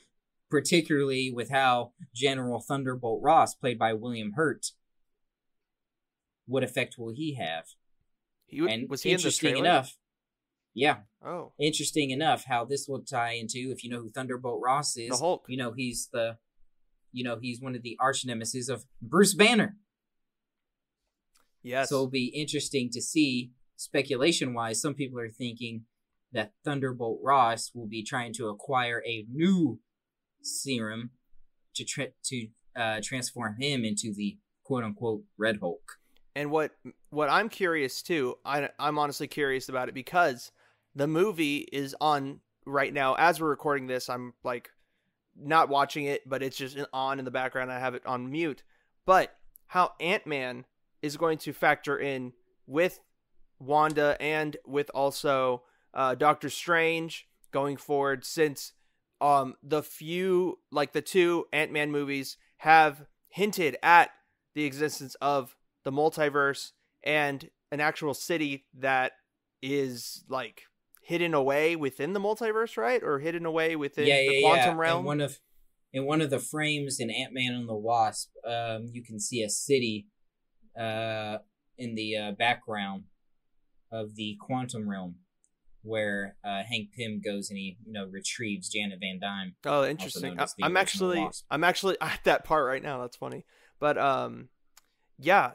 Particularly with how General Thunderbolt Ross, played by William Hurt, what effect will he have? He w- and was he interesting trailer? enough, yeah, Oh, interesting enough how this will tie into if you know who Thunderbolt Ross is. the Hulk. You know he's the, you know he's one of the arch nemesis of Bruce Banner. Yes. So it'll be interesting to see, speculation wise, some people are thinking that Thunderbolt Ross will be trying to acquire a new serum to tra- to uh, transform him into the quote unquote Red Hulk. And what what I'm curious too, I I'm honestly curious about it because the movie is on right now as we're recording this. I'm like not watching it, but it's just on in the background. I have it on mute. But how Ant Man is going to factor in with Wanda and with also uh, Doctor Strange going forward, since um the few like the two Ant Man movies have hinted at the existence of the multiverse and an actual city that is like hidden away within the multiverse, right? Or hidden away within yeah, the yeah, quantum yeah. realm. In one of in one of the frames in Ant Man and the Wasp, um, you can see a city uh, in the uh, background of the quantum realm where uh, Hank Pym goes and he you know retrieves Janet Van Dyne. Oh, interesting. I, I'm actually Wasp. I'm actually at that part right now. That's funny. But um yeah,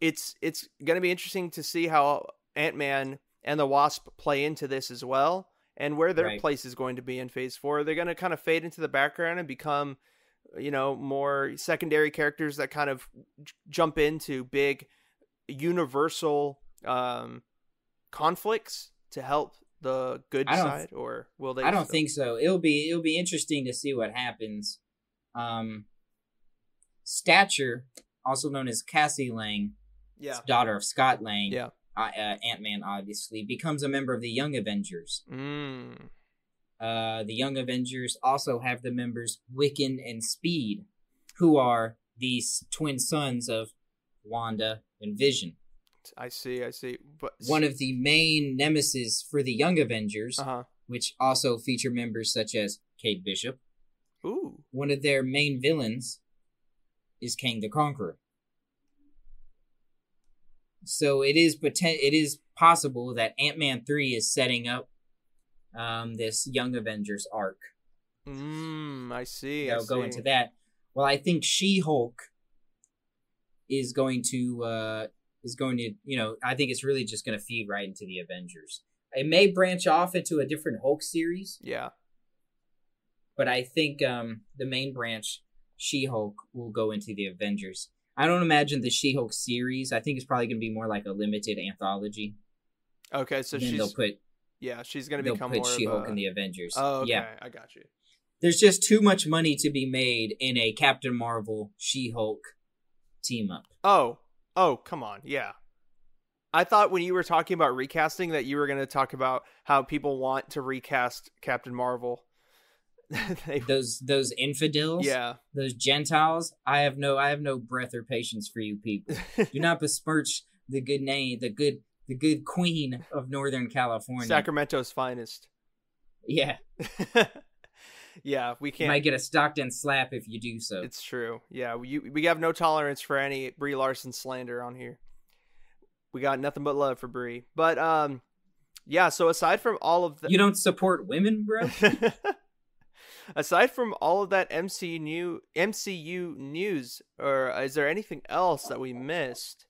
it's it's going to be interesting to see how Ant-Man and the Wasp play into this as well and where their Right. place is going to be in phase 4. They're going to kind of fade into the background and become you know, more secondary characters that kind of j- jump into big universal um conflicts to help the good side or will they I don't still- think so. It'll be it'll be interesting to see what happens. Um, Stature, also known as Cassie Lang, yeah daughter of Scott Lang, Yeah. uh, uh, Ant Man, obviously becomes a member of the Young Avengers. mm. Uh, the Young Avengers also have the members Wiccan and Speed, who are these twin sons of Wanda and Vision. I see, I see. But One of the main nemesis for the Young Avengers, uh huh. which also feature members such as Kate Bishop. Ooh, One of their main villains is Kang the Conqueror. So it is poten- it is possible that Ant Man three is setting up um, this Young Avengers arc. mm, I see. I'll go into that. Well, I think She Hulk is going to uh, is going to you know I think it's really just going to feed right into the Avengers. It may branch off into a different Hulk series, Yeah, but I think um, the main branch, She Hulk, will go into the Avengers. I don't imagine the She Hulk series. I think it's probably going to be more like a limited anthology. okay. So she's they'll put Yeah, she's gonna become put more She-Hulk a... in the Avengers. Oh, okay. Yeah, I got you. there's just too much money to be made in a Captain Marvel She-Hulk team up. Oh, oh, come on, yeah. I thought when you were talking about recasting that you were going to talk about how people want to recast Captain Marvel. They- Those those infidels, yeah, those Gentiles. I have no I have no breath or patience for you people. Do not besmirch the good name, the good the good queen of Northern California. Sacramento's finest. yeah, yeah, we can't. might get a Stockton slap if you do so. It's true. Yeah, we we have no tolerance for any Brie Larson slander on here. We got nothing but love for Brie. But um, yeah. So aside from all of the, you don't support women, bro. aside from all of that MCU new MCU news, or is there anything else that we missed?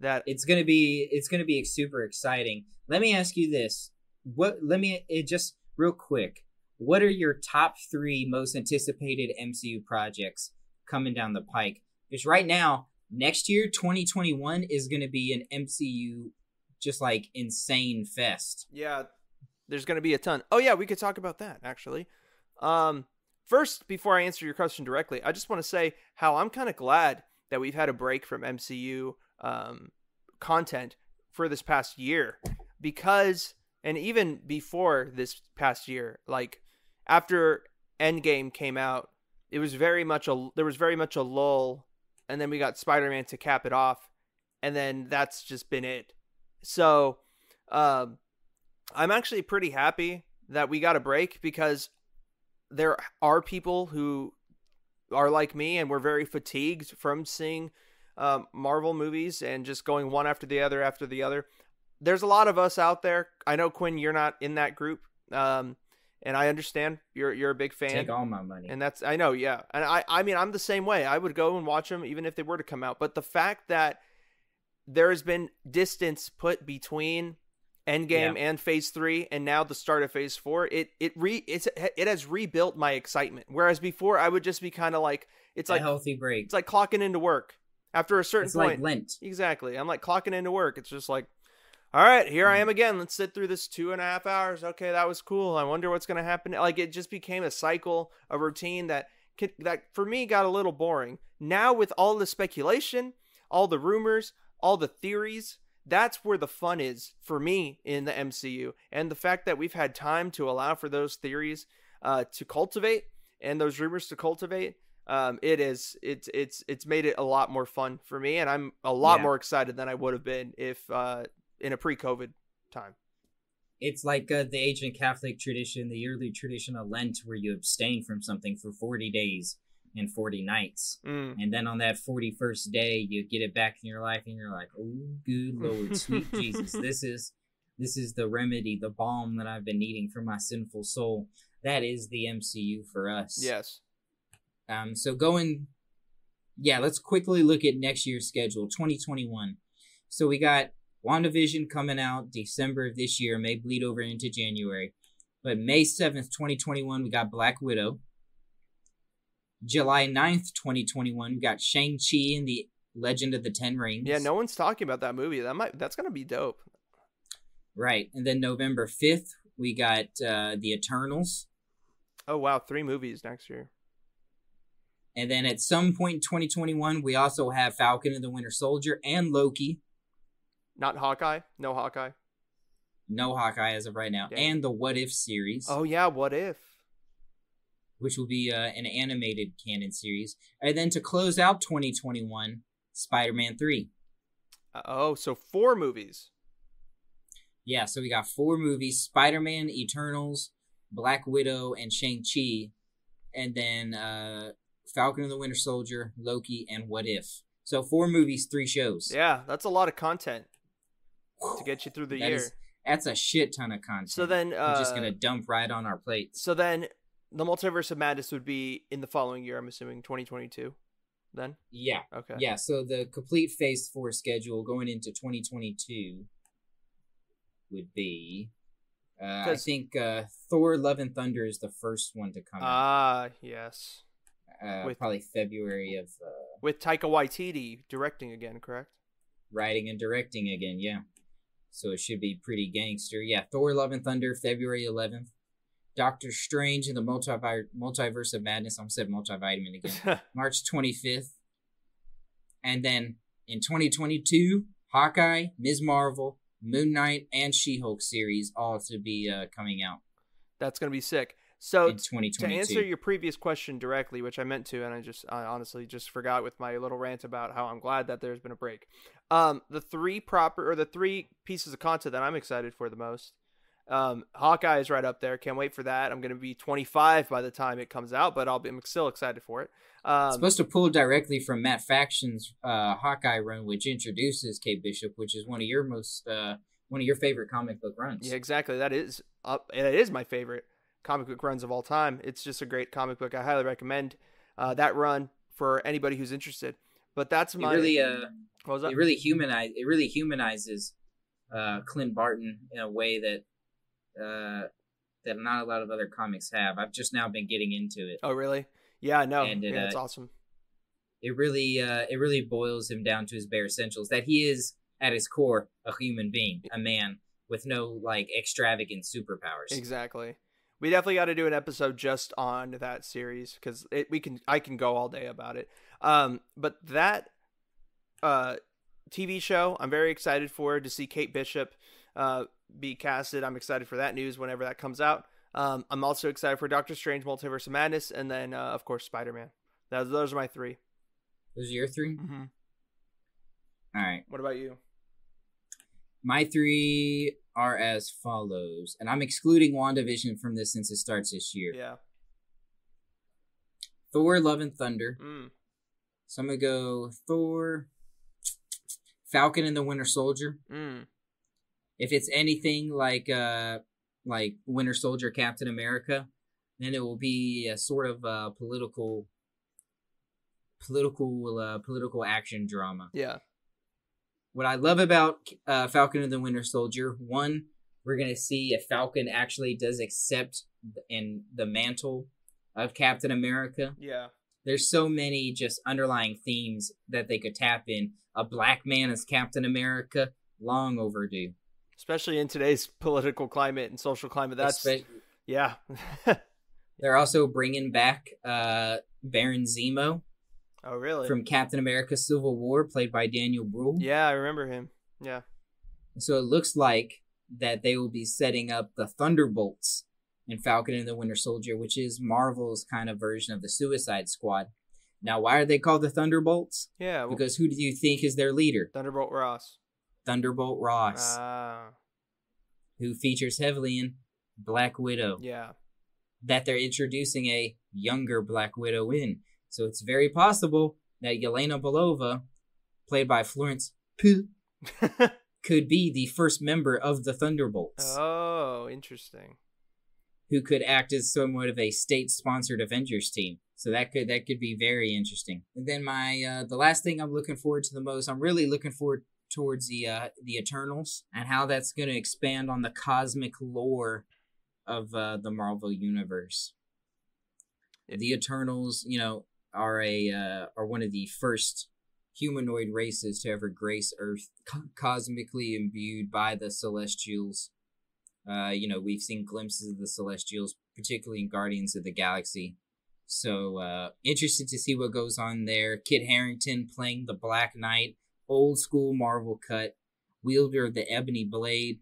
That it's gonna be it's gonna be super exciting. Let me ask you this: what? Let me it just real quick. What are your top three most anticipated MCU projects coming down the pike? Because right now, next year, 2021 is gonna be an MCU just like insane fest. yeah, there's gonna be a ton. Oh yeah, we could talk about that actually. Um, first, before I answer your question directly, I just want to say how I'm kind of glad that we've had a break from MCU um, content for this past year because, and even before this past year, like after Endgame came out, it was very much a there was very much a lull, and then we got Spider Man to cap it off, and then that's just been it. So, um, I'm actually pretty happy that we got a break because there are people who are like me and we're very fatigued from seeing um, Marvel movies and just going one after the other after the other. There's a lot of us out there. I know Quinn, you're not in that group, um, and I understand you're you're a big fan. Take all my money. And that's I know, yeah. And I I mean I'm the same way. I would go and watch them even if they were to come out. But the fact that there has been distance put between Endgame Yeah. and Phase Three, and now the start of Phase Four, it it re it's it has rebuilt my excitement. Whereas before I would just be kind of like it's a like healthy break. it's like clocking into work after a certain It's like point. Lent. Exactly. I'm like clocking into work. It's just like, all right, here. I am again. Let's sit through this two and a half hours. Okay, that was cool. I wonder what's gonna happen. Like it just became a cycle, a routine that that for me got a little boring. Now with all the speculation, all the rumors, all the theories, that's where the fun is for me in the MCU. And the fact that we've had time to allow for those theories uh, to cultivate and those rumors to cultivate um, it is it's it's it's made it a lot more fun for me and i'm a lot Yeah. more excited than i would have been if uh in a pre-covid time It's like uh, the ancient Catholic tradition, the yearly tradition of Lent, where you abstain from something for 40 days and 40 nights. mm. And then on that 41st day, you get it back in your life and you're like, oh, good Lord, sweet Jesus. This is. This is the remedy, the balm that I've been needing for my sinful soul. That is the MCU for us. yes Um, so going, yeah, let's quickly look at next year's schedule, 2021. So we got WandaVision coming out December of this year, may bleed over into January. But May 7th, 2021, we got Black Widow. July 9th, 2021, we got Shang-Chi and the Legend of the Ten Rings. yeah no one's talking about that movie that might that's gonna be dope Right. And then November 5th, we got uh, The Eternals. oh wow three movies next year And then at some point in 2021, we also have Falcon and the Winter Soldier and Loki. Not hawkeye no hawkeye No Hawkeye as of right now, Damn. and the What If series, oh yeah what if which will be uh, an animated canon series. And then to close out 2021, Spider Man 3. Uh, oh so four movies Yeah, so we got four movies Spider Man, Eternals, Black Widow, and Shang-Chi. And then uh, Falcon and the Winter Soldier, Loki, and What If. So four movies, three shows. yeah that's a lot of content to get you through the That year is- that's a shit ton of content. so then uh We're just gonna dump right on our plates. so then the multiverse of madness would be in the following year i'm assuming 2022 then Yeah. okay Yeah, so the complete Phase 4 schedule going into 2022 would be. Uh, I think uh, Thor Love and Thunder is the first one to come out. ah yes Uh, with- probably February of uh, with Taika Waititi directing again, correct? writing and directing again, yeah. So it should be pretty gangster. Yeah, Thor: Love and Thunder, February 11th. Doctor Strange and the Multivi- Multiverse of Madness. I'm said multivitamin again. March 25th. And then in 2022, Hawkeye, Ms. Marvel, Moon Knight, and She Hulk series all to be uh, coming out That's gonna be sick. So in 2022. to answer your previous question directly, which I meant to, and I just I honestly just forgot with my little rant about how I'm glad that there's been a break. Um, the three proper or the three pieces of content that I'm excited for the most. Um, Hawkeye is right up there. Can't wait for that. I'm gonna be 25 by the time it comes out, but I'll be I'm still excited for it. Um, supposed to pull directly from Matt Fraction's uh, Hawkeye run, which introduces Kate Bishop, which is one of your most uh, one of your favorite comic book runs. Yeah, exactly. That is up. It is my favorite comic book runs of all time. It's just a great comic book. I highly recommend uh, that run for anybody who's interested. But that's It my really uh, what was that? it really humanize it really humanizes uh, Clint Barton in a way that uh, that not a lot of other comics have. I've just now been getting into it. oh, really? Yeah, no, And it, yeah, it's uh, awesome. It really uh, it really boils him down to his bare essentials that he is at his core a human being, a man with no like extravagant superpowers. Exactly. We definitely got to do an episode just on that series because it we can I can go all day about it. Um, but that uh TV show, I'm very excited for to see Kate Bishop uh be casted. I'm excited for that news whenever that comes out. Um, I'm also excited for Doctor Strange, Multiverse of Madness, and then uh, of course Spider Man. Those those are my three. Those are your 3 Mm-hmm. All right. What about you? My three are as follows, and I'm excluding WandaVision from this since it starts this year. Yeah. Thor: Love and Thunder. Mm. So I'm gonna go Thor, Falcon and the Winter Soldier. Mm. If it's anything like uh like Winter Soldier, Captain America, then it will be a sort of uh, political, political, uh, political action drama. Yeah. What I love about uh, Falcon and the Winter Soldier, one, we're gonna see if Falcon actually does accept in the mantle of Captain America. Yeah. There's so many just underlying themes that they could tap in. A black man as Captain America, long overdue. Especially in today's political climate and social climate. That's Espe- yeah. They're also bringing back uh, Baron Zemo oh really? from Captain America: Civil War, played by Daniel Bruhl. yeah, I remember him. Yeah. So it looks like that they will be setting up the Thunderbolts in Falcon and the Winter Soldier, which is Marvel's kind of version of the Suicide Squad. Now, why are they called the Thunderbolts? Yeah. Well, Because who do you think is their leader? Thunderbolt Ross. Thunderbolt Ross, Ah. who features heavily in Black Widow. yeah. That they're introducing a younger Black Widow in. So it's very possible that Yelena Belova, played by Florence Pugh, could be the first member of the Thunderbolts. oh, interesting. who could act as somewhat of a state-sponsored Avengers team. So that could that could be very interesting. And then my uh, the last thing I'm looking forward to the most, I'm really looking forward towards the uh, the Eternals and how that's going to expand on the cosmic lore of uh, the Marvel universe. The Eternals, you know, are a uh, are one of the first humanoid races to ever grace Earth, co- cosmically imbued by the Celestials. Uh, you know, we've seen glimpses of the Celestials, particularly in Guardians of the Galaxy. So, uh, interested to see what goes on there. Kit Harington playing the Black Knight, old school Marvel cut, wielder of the Ebony Blade.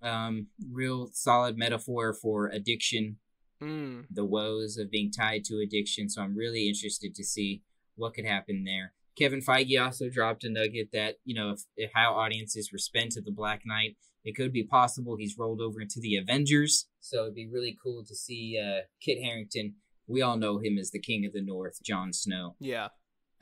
Um, real solid metaphor for addiction, Mm. the woes of being tied to addiction. So, I'm really interested to see what could happen there. Kevin Feige also dropped a nugget that, you know, if, if how audiences were spent at the Black Knight, it could be possible he's rolled over into the Avengers. So it'd be really cool to see uh, Kit Harington. We all know him as the King of the North, Jon Snow. Yeah.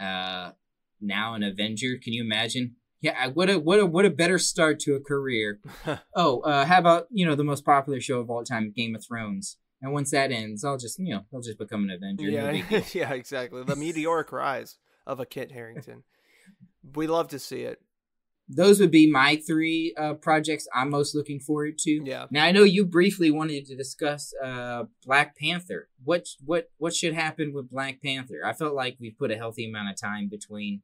Uh, now an Avenger. Can you imagine? Yeah, what a what a what a better start to a career. oh, uh, how about you know the most popular show of all time, Game of Thrones? And once that ends, I'll just you know I'll just become an Avenger. Yeah. yeah. Exactly. The meteoric rise of a Kit Harington. We love to see it. Those would be my three uh, projects I'm most looking forward to. Yeah. Now I know you briefly wanted to discuss uh, Black Panther. What what what should happen with Black Panther? I felt like we put a healthy amount of time between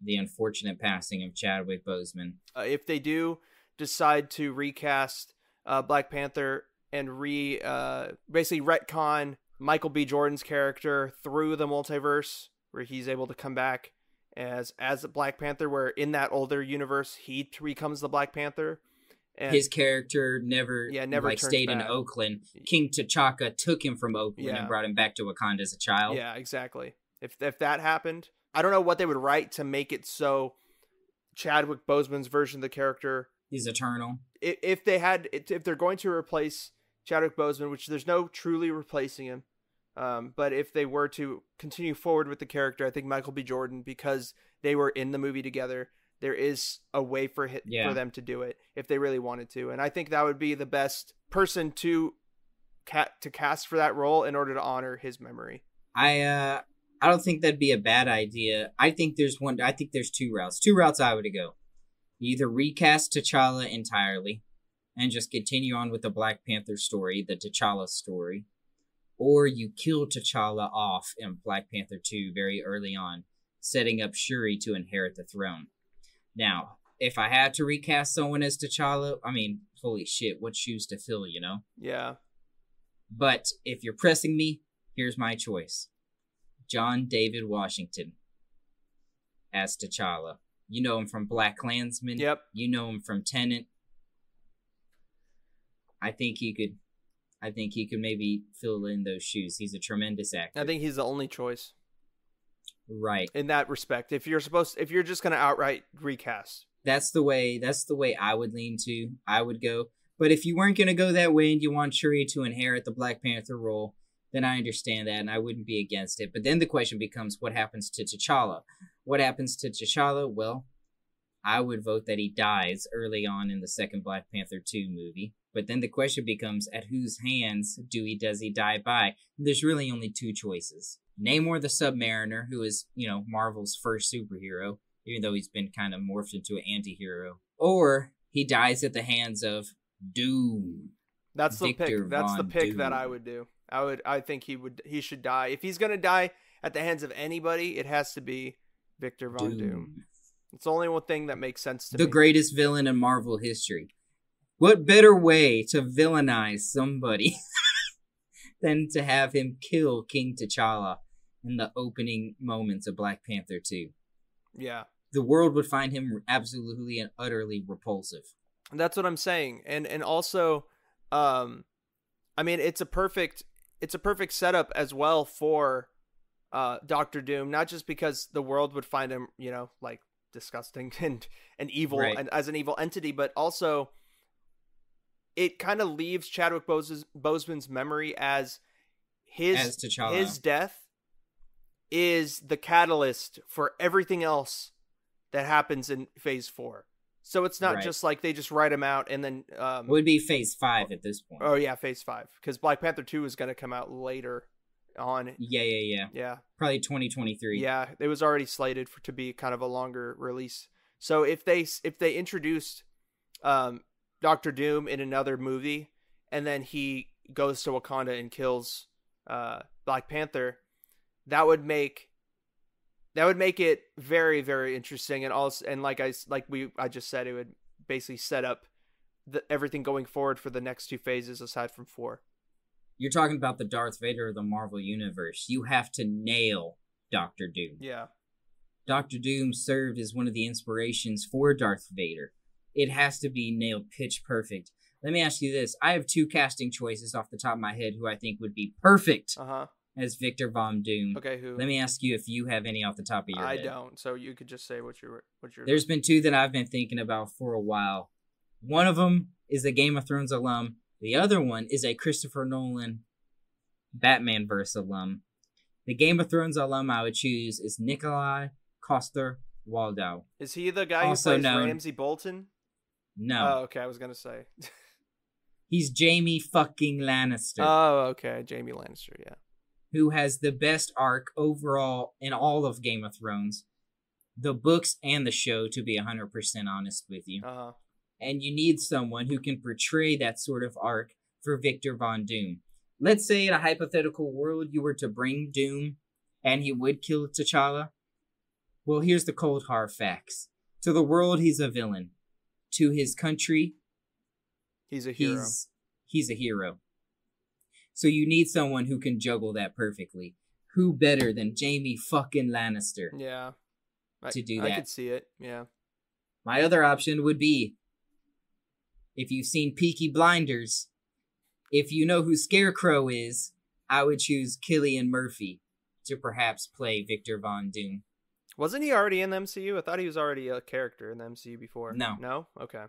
the unfortunate passing of Chadwick Boseman. Uh, if they do decide to recast uh, Black Panther and re uh, basically retcon Michael B. Jordan's character through the multiverse, where he's able to come back as as Black Panther, where in that older universe he becomes the Black Panther. And his character never, yeah, never like stayed back. in Oakland. King T'Chaka took him from Oakland yeah. and brought him back to Wakanda as a child. Yeah, exactly. If if that happened, I don't know what they would write to make it so Chadwick Boseman's version of the character is eternal. If, if they had, if they're going to replace Chadwick Boseman, which there's no truly replacing him, um, but if they were to continue forward with the character, I think Michael B. Jordan, because they were in the movie together, there is a way for hit, yeah. for them to do it if they really wanted to, and I think that would be the best person to cat to cast for that role in order to honor his memory. I uh I don't think that'd be a bad idea. I think there's one. I think there's two routes. Two routes I would go. You either recast T'Challa entirely and just continue on with the Black Panther story, the T'Challa story, or you kill T'Challa off in Black Panther 2 very early on, setting up Shuri to inherit the throne. Now, if I had to recast someone as T'Challa, I mean, holy shit, what shoes to fill, you know? Yeah. But if you're pressing me, here's my choice John David Washington as T'Challa. You know him from BlacKkKlansman. Yep. You know him from Tenet. I think he could I think he could maybe fill in those shoes. He's a tremendous actor. I think he's the only choice. Right. In that respect. If you're supposed if you're just gonna outright recast. That's the way that's the way I would lean to. I would go. But if you weren't gonna go that way and you want Shuri to inherit the Black Panther role, then I understand that and I wouldn't be against it. But then the question becomes what happens to T'Challa? What happens to T'Challa? Well, I would vote that he dies early on in the second Black Panther 2 movie. But then the question becomes at whose hands do he does he die by? There's really only two choices. Namor the Submariner, who is, you know, Marvel's first superhero, even though he's been kind of morphed into an anti-hero. Or he dies at the hands of Doom. That's the pick. That's Von the pick Doom. that I would do. I would I think he would he should die. If he's gonna die at the hands of anybody, it has to be Victor Von Doom. Doom. It's the only one thing that makes sense to the me. greatest villain in Marvel history. What better way to villainize somebody than to have him kill King T'Challa in the opening moments of Black Panther 2? Yeah. The world would find him absolutely and utterly repulsive. That's what I'm saying. And and also um I mean it's a perfect it's a perfect setup as well for uh, Doctor Doom, not just because the world would find him, you know, like disgusting and and evil right. and as an evil entity, but also it kind of leaves Chadwick Bose- Boseman's memory as his as his death is the catalyst for everything else that happens in Phase Four. So it's not right. just like they just write him out and then um, would be Phase Five at this point. Oh yeah, Phase Five because Black Panther Two is going to come out later on. Yeah, yeah, yeah. Yeah, probably 2023. Yeah, it was already slated for to be kind of a longer release. So if they if they introduced um, Doctor Doom in another movie and then he goes to Wakanda and kills uh, Black Panther, that would make that would make it very very interesting and also and like I like we I just said it would basically set up the, everything going forward for the next two phases aside from 4. You're talking about the Darth Vader of the Marvel universe. You have to nail Doctor Doom. Yeah. Doctor Doom served as one of the inspirations for Darth Vader. It has to be nailed pitch perfect. Let me ask you this. I have two casting choices off the top of my head who I think would be perfect uh-huh. as Victor Von Doom. Okay, who? Let me ask you if you have any off the top of your I head. I don't. So you could just say what you're what you're There's been two that I've been thinking about for a while. One of them is a Game of Thrones alum. The other one is a Christopher Nolan Batman verse alum. The Game of Thrones alum I would choose is Nikolaj Coster Waldau. Is he the guy also who plays known, Ramsay Bolton? No. Oh, okay. I was gonna say. He's Jaime fucking Lannister. Oh, okay. Jaime Lannister, yeah. Who has the best arc overall in all of Game of Thrones, the books and the show, to be 100% honest with you. Uh-huh. And you need someone who can portray that sort of arc for Victor Von Doom. Let's say in a hypothetical world you were to bring Doom and he would kill T'Challa. Well, here's the cold hard facts. To the world, he's a villain to his country, He's a hero. he's he's a hero. So you need someone who can juggle that perfectly. Who better than Jaime fucking Lannister? Yeah. I, To do that. I could see it. Yeah. My other option would be if you've seen Peaky Blinders, if you know who Scarecrow is, I would choose Cillian Murphy to perhaps play Victor Von Doom. Wasn't he already in the MCU? I thought he was already a character in the MCU before. No. No? Okay.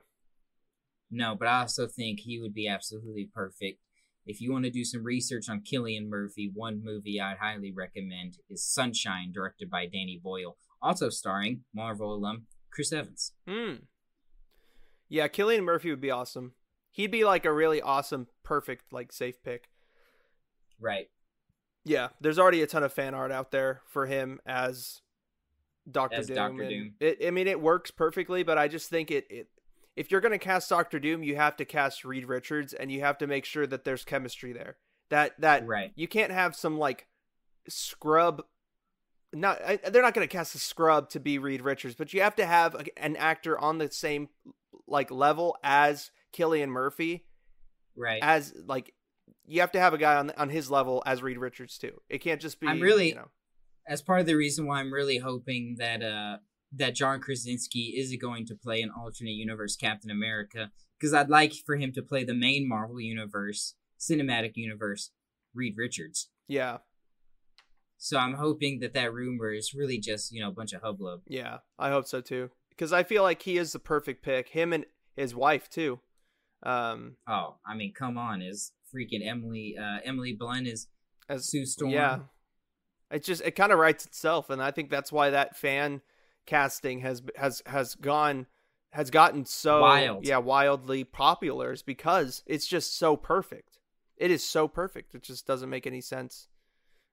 No, but I also think he would be absolutely perfect. If you want to do some research on Cillian Murphy, one movie I'd highly recommend is Sunshine, directed by Danny Boyle, also starring Marvel alum Chris Evans. Hmm. Yeah, Cillian Murphy would be awesome. He'd be like a really awesome, perfect, like safe pick. Right. Yeah, there's already a ton of fan art out there for him as Doctor As Doom. Dr. Doom. It, I mean, it works perfectly, but I just think it, it. If you're gonna cast Doctor Doom, you have to cast Reed Richards, and you have to make sure that there's chemistry there. That that Right. you can't have some like scrub. Not I, they're not gonna cast a scrub to be Reed Richards, but you have to have a, an actor on the same like level as Cillian Murphy Right. as like you have to have a guy on on his level as Reed Richards too. It can't just be. I'm really- you know, as part of the reason why I'm really hoping that uh that John Krasinski is going to play an alternate universe Captain America because I'd like for him to play the main Marvel universe cinematic universe Reed Richards. yeah, So I'm hoping that that rumor is really just you know a bunch of hubbub. yeah. I hope so too because I feel like he is the perfect pick. Him and his wife too. Um, Oh, I mean, come on, is freaking Emily uh Emily Blunt is as Sue Storm. yeah, it just it kind of writes itself, and I think that's why that fan casting has has has gone has gotten so Wild. yeah wildly popular is because it's just so perfect. It is so perfect. It just doesn't make any sense.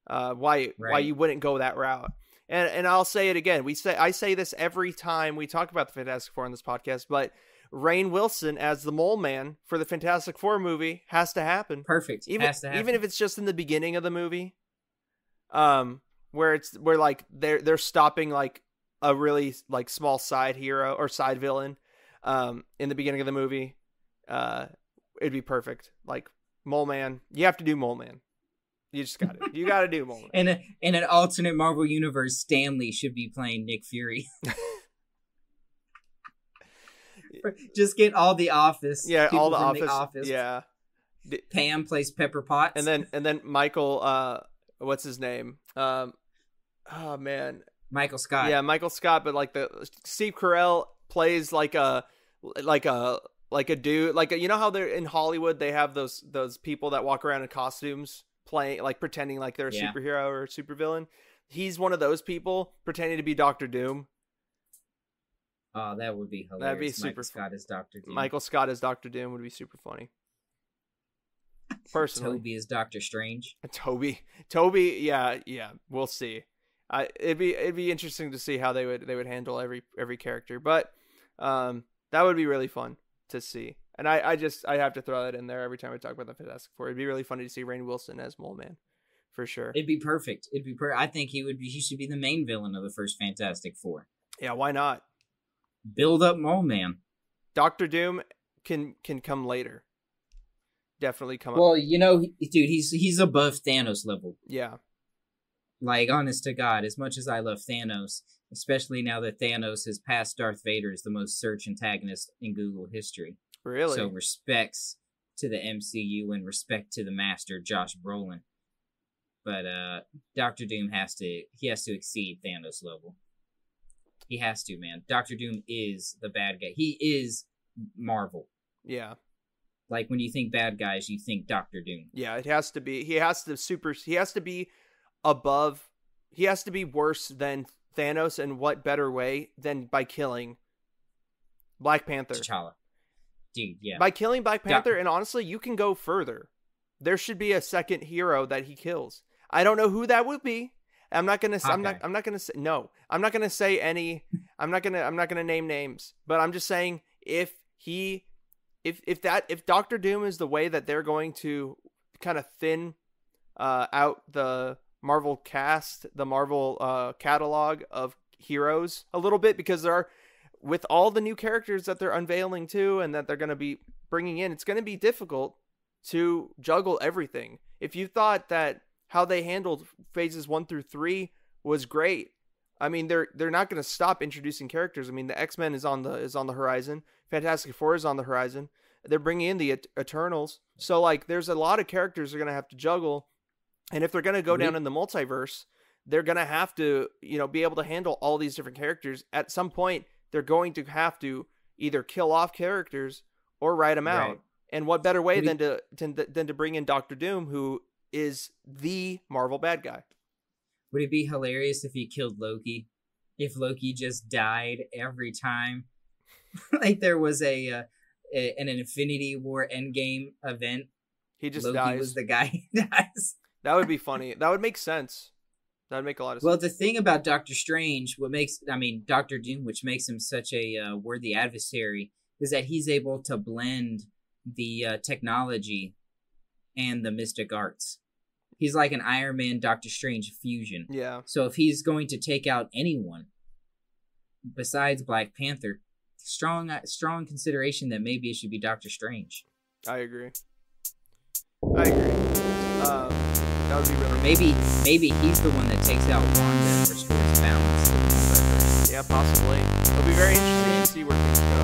Uh, why why you wouldn't go that route? And and I'll say it again. We say I say this every time we talk about the Fantastic Four on this podcast, but Rainn Wilson as the Mole Man for the Fantastic Four movie has to happen perfect. even Has to happen. even if it's just in the beginning of the movie um where it's where like they're they're stopping like a really like small side hero or side villain um in the beginning of the movie uh it'd be perfect like mole man you have to do mole man you just got it you got to do more. in a, in an alternate Marvel universe, Stanley should be playing Nick Fury. Just get all the office. yeah all the office, from yeah Pam plays Pepper Potts. and then and then michael uh what's his name um oh man Michael Scott. Yeah, Michael Scott, but like the Steve Carell plays like a like a like a dude like a, you know how they're in Hollywood they have those those people that walk around in costumes playing like pretending like they're a Yeah. superhero or a supervillain. He's one of those people pretending to be Doctor Doom. Oh, that would be hilarious. That'd be Michael super Scott is Doctor Doom. Michael Scott as Doctor Doom would be super funny. Personally, Toby is Doctor Strange. Toby, Toby, yeah, yeah, we'll see. I it'd be it'd be interesting to see how they would they would handle every every character, but um, that would be really fun to see. And I I just I have to throw that in there every time I talk about the Fantastic Four. It'd be really funny to see Rainn Wilson as Mole Man, for sure. It'd be perfect. It'd be perfect. I think he would be. He should be the main villain of the first Fantastic Four. yeah, why not? Build up Mole Man. Doctor Doom can can come later. Definitely come up. Well, you know, dude, he's he's above Thanos level. Yeah, Like, honest to God, as much as I love Thanos, especially now that Thanos has passed Darth Vader as the most search antagonist in Google history. Really. So respects to the MCU and respect to the master Josh Brolin. But uh Doctor Doom has to he has to exceed Thanos level. He has to, man. Doctor Doom is the bad guy. He is Marvel. yeah, Like when you think bad guys, you think Doctor Doom. yeah. It has to be. He has to super. He has to be above. He has to be worse than Thanos. And what better way than by killing Black Panther? T'Challa. Dude, yeah. By killing Black Panther, and honestly, you can go further. There should be a second hero that he kills. I don't know who that would be. I'm not gonna. I'm not. I'm not gonna say no. I'm not gonna say any. I'm not gonna. I'm not gonna name names. But I'm just saying if he, if if that if Doctor Doom is the way that they're going to kind of thin uh, out the Marvel cast, the Marvel uh, catalog of heroes a little bit, because there are with all the new characters that they're unveiling too and that they're going to be bringing in, it's going to be difficult to juggle everything. If you thought that how they handled phases 1 through 3 was great, I mean they're they're not going to stop introducing characters. I mean the X-Men is on the is on the horizon. Fantastic Four is on the horizon. They're bringing in the Eternals. So like there's a lot of characters they're going to have to juggle. And if they're going to go down in the multiverse, they're going to have to, you know, be able to handle all these different characters. At some point, they're going to have to either kill off characters or write them out. And what better way than to, than to than to bring in Doctor Doom, who is the Marvel bad guy? Would it be hilarious if he killed Loki? If Loki just died every time, like there was a, uh, a an Infinity War Endgame event. He just Loki dies. was the guy who dies. That would be funny. that would make sense. That would make a lot of sense. Well, the thing about Doctor Strange, what makes I mean Doctor Doom, which makes him such a uh, worthy adversary, is that he's able to blend the uh, technology and the mystic arts. He's like an Iron Man Doctor Strange fusion. yeah, So if he's going to take out anyone besides Black Panther, strong strong consideration that maybe it should be Doctor Strange. I agree. I agree. Um, that would be really Or maybe maybe he's the one that takes out Wanda and restores balance to the multiverse. Yeah, possibly. It'll be very interesting to see where things go.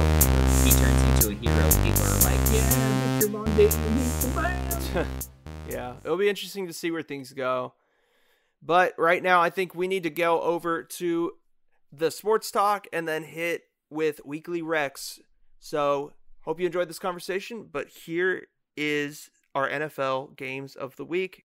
He turns into a hero. People are like, yeah, Victor Von Doom, he's the man. yeah, it'll be interesting to see where things go. But right now, I think we need to go over to the sports talk and then hit with weekly Recs. So, hope you enjoyed this conversation. But here is our NFL games of the week.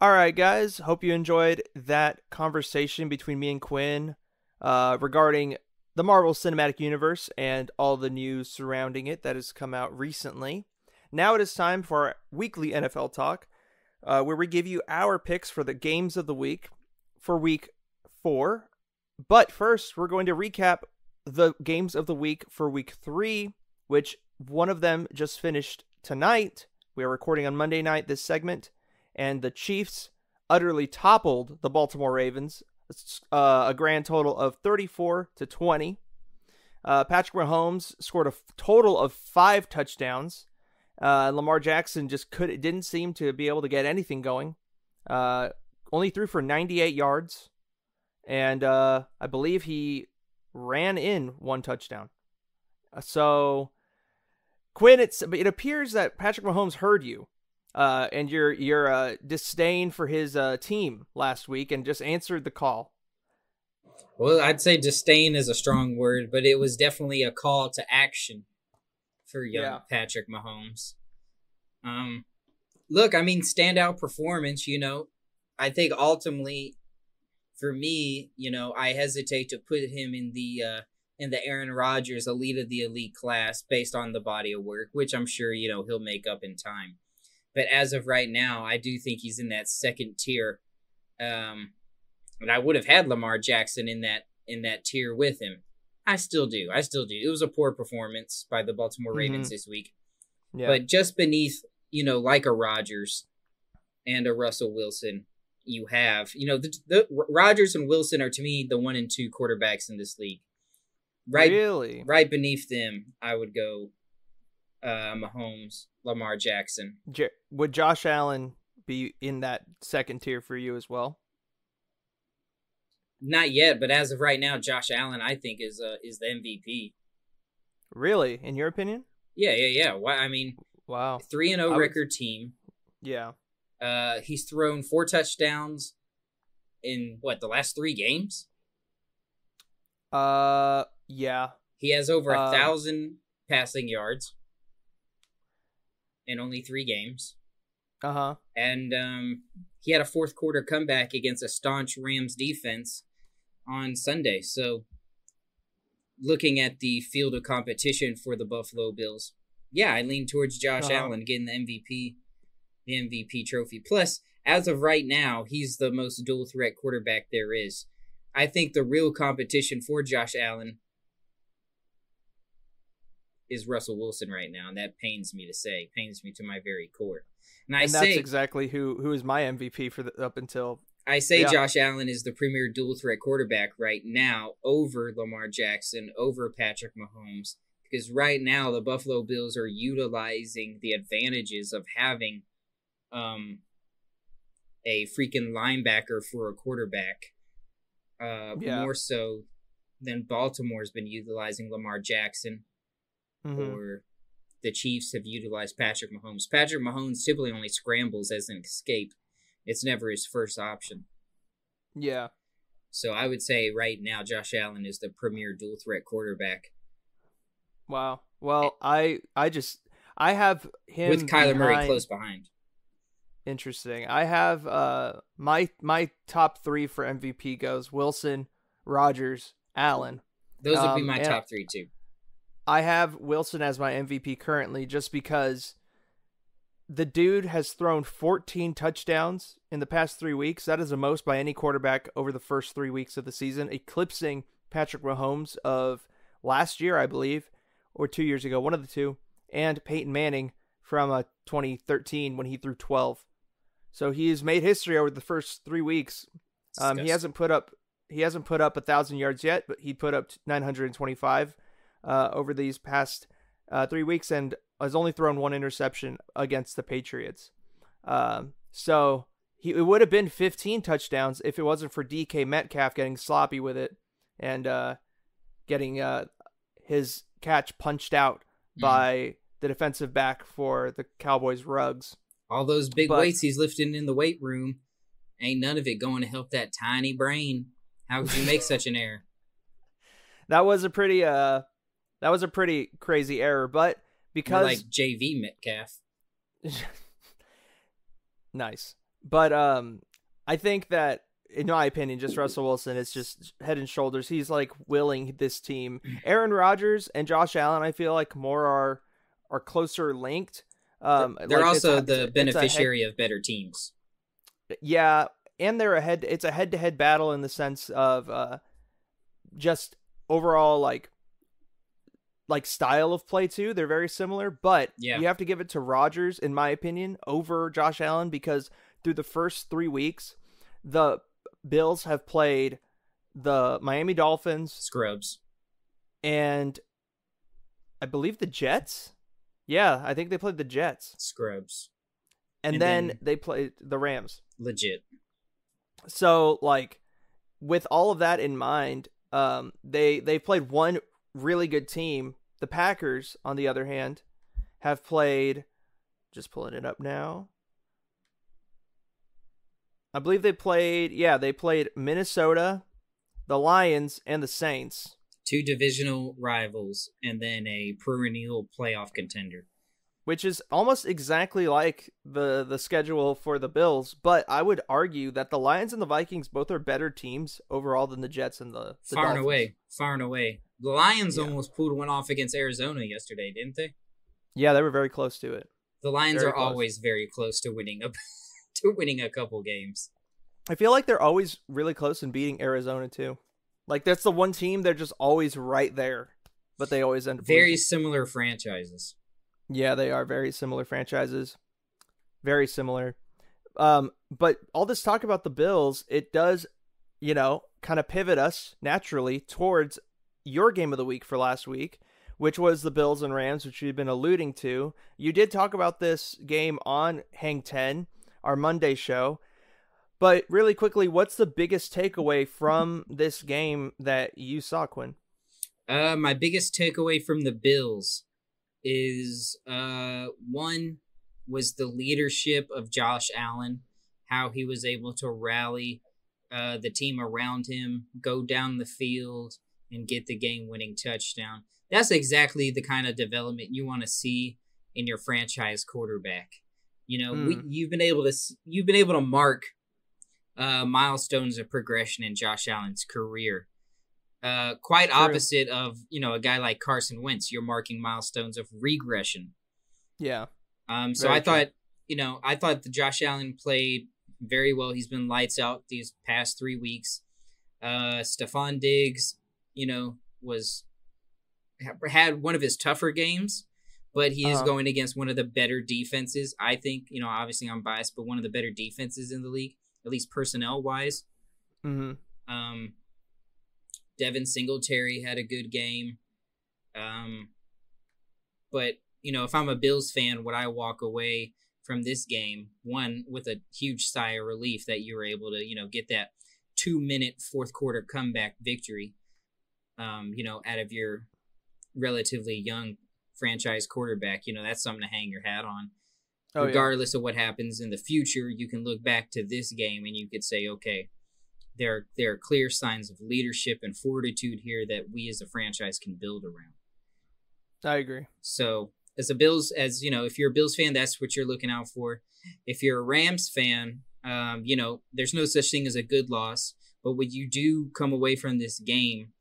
All right, guys. Hope you enjoyed that conversation between me and Quinn uh, regarding the Marvel Cinematic Universe and all the news surrounding it that has come out recently. Now it is time for our weekly NFL talk, uh, where we give you our picks for the games of the week for week four. But first, we're going to recap the games of the week for week three, which one of them just finished tonight. We are recording on Monday night this segment, and the Chiefs utterly toppled the Baltimore Ravens, uh, a grand total of 34 to 20. Uh, Patrick Mahomes scored a f- total of five touchdowns. Uh, Lamar Jackson just could didn't seem to be able to get anything going. Uh, only threw for 98 yards, and uh, I believe he ran in one touchdown. Uh, So, Quinn, it's it appears that Patrick Mahomes heard you, uh, and your your uh, disdain for his uh, team last week, and just answered the call. Well, I'd say disdain is a strong word, but it was definitely a call to action for young Yeah. Patrick Mahomes. Um, look, I mean, standout performance. You know, I think ultimately, for me, you know, I hesitate to put him in the uh, in the Aaron Rodgers elite of the elite class based on the body of work, which I'm sure you know he'll make up in time. But as of right now, I do think he's in that second tier. Um, and I would have had Lamar Jackson in that in that tier with him. I still do. I still do. It was a poor performance by the Baltimore Ravens this week, Yeah, but just beneath, you know, like a Rodgers and a Russell Wilson, you have, you know, the, the Rodgers and Wilson are to me the one and two quarterbacks in this league. Right, really. right beneath them, I would go uh, Mahomes, Lamar Jackson. J- would Josh Allen be in that second tier for you as well? Not yet, but as of right now, Josh Allen, I think is uh, is the MVP. Really, in your opinion? Yeah, yeah, yeah. Why? I mean, Wow. three and zero would- record team. Yeah. Uh, he's thrown four touchdowns in what the last three games. Uh, yeah. He has over a Um, thousand passing yards in only three games, Uh huh. and um, he had a fourth quarter comeback against a staunch Rams defense on Sunday. So, looking at the field of competition for the Buffalo Bills, yeah, I lean towards Josh Uh-huh. Allen getting the MVP, the MVP trophy. Plus, as of right now, he's the most dual threat quarterback there is. I think the real competition for Josh Allen is Russell Wilson right now, and that pains me to say, pains me to my very core. And I and say that's exactly who who is my MVP for the, up until I say Yeah. Josh Allen is the premier dual threat quarterback right now over Lamar Jackson, over Patrick Mahomes, because right now the Buffalo Bills are utilizing the advantages of having um, a freaking linebacker for a quarterback, uh, Yeah. more so than Baltimore's been utilizing Lamar Jackson Mhm. or the Chiefs have utilized Patrick Mahomes. Patrick Mahomes typically only scrambles as an escape. It's never his first option. yeah. So I would say right now Josh Allen is the premier dual threat quarterback Wow. Well, I I just I have him with Kyler Murray close behind. Interesting. I have uh my my top three for MVP goes Wilson, Rodgers, Allen. Those would be Um, my top three too. I have Wilson as my MVP currently just because the dude has thrown 14 touchdowns in the past three weeks. That is the most by any quarterback over the first three weeks of the season, eclipsing Patrick Mahomes of last year, I believe, or two years ago, one of the two, and Peyton Manning from uh, 2013 when he threw 12. So he has made history over the first three weeks. Um, he hasn't put up he hasn't put up a thousand yards yet, but he put up 925 uh, over these past uh, three weeks and has only thrown one interception against the Patriots. Um, so he it would have been 15 touchdowns if it wasn't for DK Metcalf getting sloppy with it and uh, getting uh, his catch punched out Mhm. by the defensive back for the Cowboys Rugs. All those big but- weights he's lifting in the weight room, ain't none of it going to help that tiny brain. How could you make such an error? That was a pretty uh that was a pretty crazy error, but because like JV Metcalf. nice. But um I think that in my opinion, just Russell Wilson is just head and shoulders. He's like willing this team. Aaron Rodgers and Josh Allen, I feel like more are are closer linked. Um, They're like also a- the a head- beneficiary of better teams. yeah, and they're a head. It's a head to head battle in the sense of uh, just overall like like style of play too. They're very similar, but Yeah. you have to give it to Rodgers, in my opinion, over Josh Allen because through the first three weeks, the Bills have played the Miami Dolphins Scrubs. and I believe the Jets. Yeah, I think they played the Jets, Scrubs. and, And then, then- they played the Rams. Legit. So like with all of that in mind, um they they played one really good team. The Packers, on the other hand, have played just pulling it up now. I believe they played yeah, they played Minnesota, the Lions, and the Saints. Two divisional rivals and then a perennial playoff contender. which is almost exactly like the the schedule for the Bills, but I would argue that the Lions and the Vikings both are better teams overall than the Jets and the, the far and away. Far and away. The Lions Yeah. almost pulled one off against Arizona yesterday, didn't they? Yeah, they were very close to it. The Lions Very are close. always very close to winning a to winning a couple games. I feel like they're always really close in beating Arizona too. Like that's the one team they're just always right there, but they always end up Very losing. similar franchises. Yeah, they are very similar franchises. Very similar. Um, but all this talk about the Bills, it does, you know, kind of pivot us naturally towards your game of the week for last week, which was the Bills and Rams, which we've been alluding to. You did talk about this game on Hang 10, our Monday show. But really quickly, what's the biggest takeaway from this game that you saw, Quinn? Uh, my biggest takeaway from the Bills is uh one was the leadership of Josh Allen, how he was able to rally uh the team around him, go down the field and get the game-winning touchdown. That's exactly the kind of development you want to see in your franchise quarterback. You know, we, Hmm. you've been able to you've been able to mark uh milestones of progression in Josh Allen's career uh, quite True. opposite of you know a guy like Carson Wentz. You're marking milestones of regression. Yeah. Um, so Very I true. thought you know I thought the Josh Allen played very well. He's been lights out these past three weeks. Uh, Stefon Diggs, you know, was had one of his tougher games, but he is Uh-huh. going against one of the better defenses. I think, you know, obviously I'm biased, but one of the better defenses in the league, at least personnel wise. hmm Um, Devin Singletary had a good game. Um, but you know, if I'm a Bills fan, would I walk away from this game one with a huge sigh of relief that you were able to, you know, get that two minute fourth quarter comeback victory? Um, you know, out of your relatively young franchise quarterback, you know, that's something to hang your hat on Oh yeah. regardless of what happens in the future, you can look back to this game and you could say, okay, there there are clear signs of leadership and fortitude here that we as a franchise can build around. I agree. So as a Bills, as you know, if you're a Bills fan, that's what you're looking out for. If you're a Rams fan, um, you know, there's no such thing as a good loss. But what you do come away from this game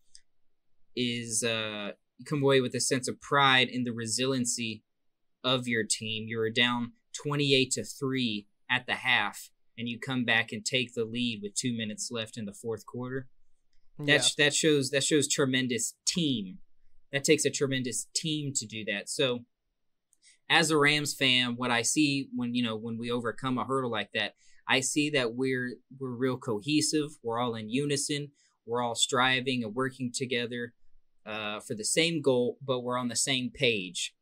is uh, you come away with a sense of pride in the resiliency of your team. You were down 28 to three at the half, and you come back and take the lead with two minutes left in the fourth quarter. Yeah. That that shows that shows tremendous team. That takes a tremendous team to do that. So, as a Rams fan, what I see when you know when we overcome a hurdle like that, I see that we're we're real cohesive. We're all in unison. We're all striving and working together uh, for the same goal, but we're on the same page.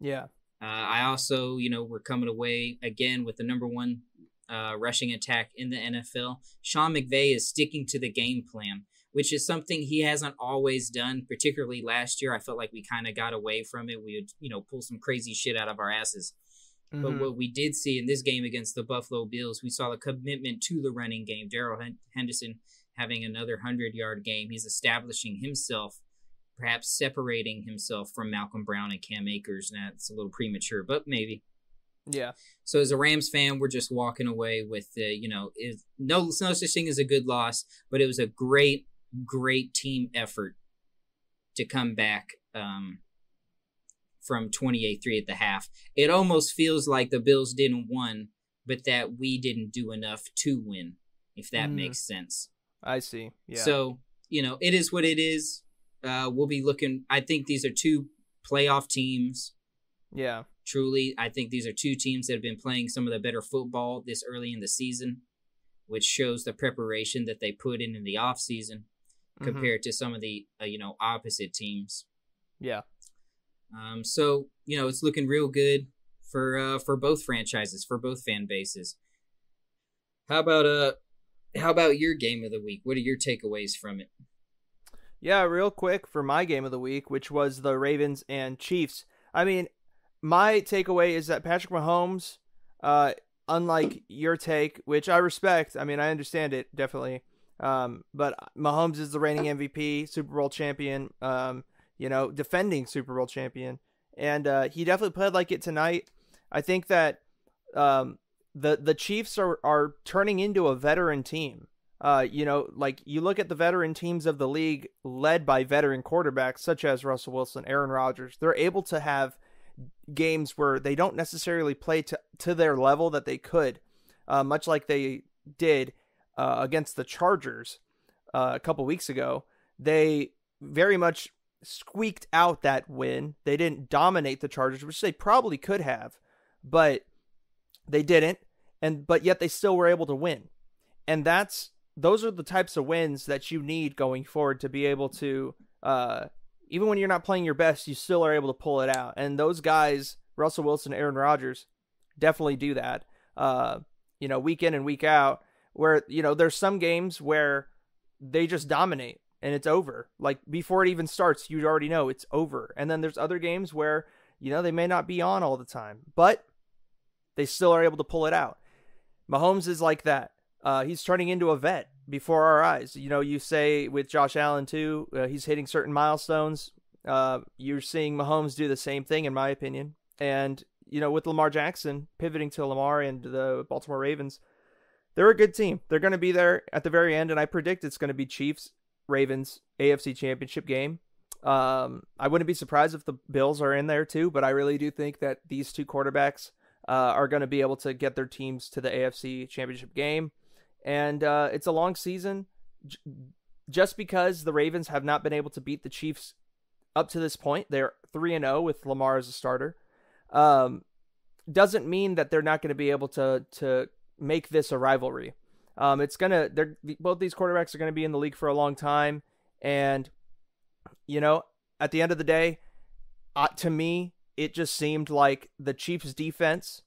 Yeah. Uh, I also, you know, we're coming away again with the number one uh, rushing attack in the NFL. Sean McVay is sticking to the game plan, which is something he hasn't always done. Particularly last year, I felt like we kind of got away from it. We would, you know, pull some crazy shit out of our asses. But Mhm. what we did see in this game against the Buffalo Bills, we saw the commitment to the running game. Darrell Henderson having another 100 yard game. He's establishing himself, perhaps separating himself from Malcolm Brown and Cam Akers. Now, it's a little premature, but maybe. Yeah. So, as a Rams fan, we're just walking away with, the, you know, is no, no such thing as a good loss, but it was a great, great team effort to come back um, from 28-3 at the half. It almost feels like the Bills didn't win, but that we didn't do enough to win, if that Mm. makes sense. I see. Yeah. So, you know, it is what it is. Uh, we'll be looking. I think these are two playoff teams. yeah. Truly, I think these are two teams that have been playing some of the better football this early in the season, which shows the preparation that they put in in the off season Mhm. compared to some of the uh, you know opposite teams. Yeah. Um, so you know, it's looking real good for uh, for both franchises, for both fan bases. How about uh, how about your game of the week? What are your takeaways from it? Yeah, real quick for my game of the week, which was the Ravens and Chiefs. I mean, my takeaway is that Patrick Mahomes, uh, unlike your take, which I respect, I mean, I understand it definitely. Um, but Mahomes is the reigning MVP, Super Bowl champion, um, you know, defending Super Bowl champion, and uh, he definitely played like it tonight. I think that um, the the Chiefs are are turning into a veteran team. Uh, you know, like you look at the veteran teams of the league led by veteran quarterbacks such as Russell Wilson, Aaron Rodgers. They're able to have games where they don't necessarily play to, to their level that they could, uh, much like they did uh, against the Chargers uh, a couple weeks ago. They very much squeaked out that win. They didn't dominate the Chargers, which they probably could have, but they didn't. And but yet they still were able to win. And that's those are the types of wins that you need going forward to be able to uh, even when you're not playing your best, you still are able to pull it out. And those guys, Russell Wilson, Aaron Rodgers, definitely do that. Uh, you know, week in and week out, where you know there's some games where they just dominate and it's over. Like before it even starts, you already know it's over. And then there's other games where you know they may not be on all the time, but they still are able to pull it out. Mahomes is like that. Uh, he's turning into a vet before our eyes. You know, you say with Josh Allen too, uh, he's hitting certain milestones. Uh, you're seeing Mahomes do the same thing, in my opinion. And you know, with Lamar Jackson pivoting to Lamar and the Baltimore Ravens, they're a good team. They're going to be there at the very end, and I predict it's going to be Chiefs Ravens AFC Championship game. Um, I wouldn't be surprised if the Bills are in there too, but I really do think that these two quarterbacks uh, are going to be able to get their teams to the AFC Championship game. And uh, it's a long season. Just because the Ravens have not been able to beat the Chiefs up to this point. They're 3 and 0 with Lamar as a starter. Um, doesn't mean that they're not going to be able to to make this a rivalry. Um, it's gonna they're both these quarterbacks are going to be in the league for a long time, and you know at the end of the day, uh, to me it just seemed like the Chiefs defense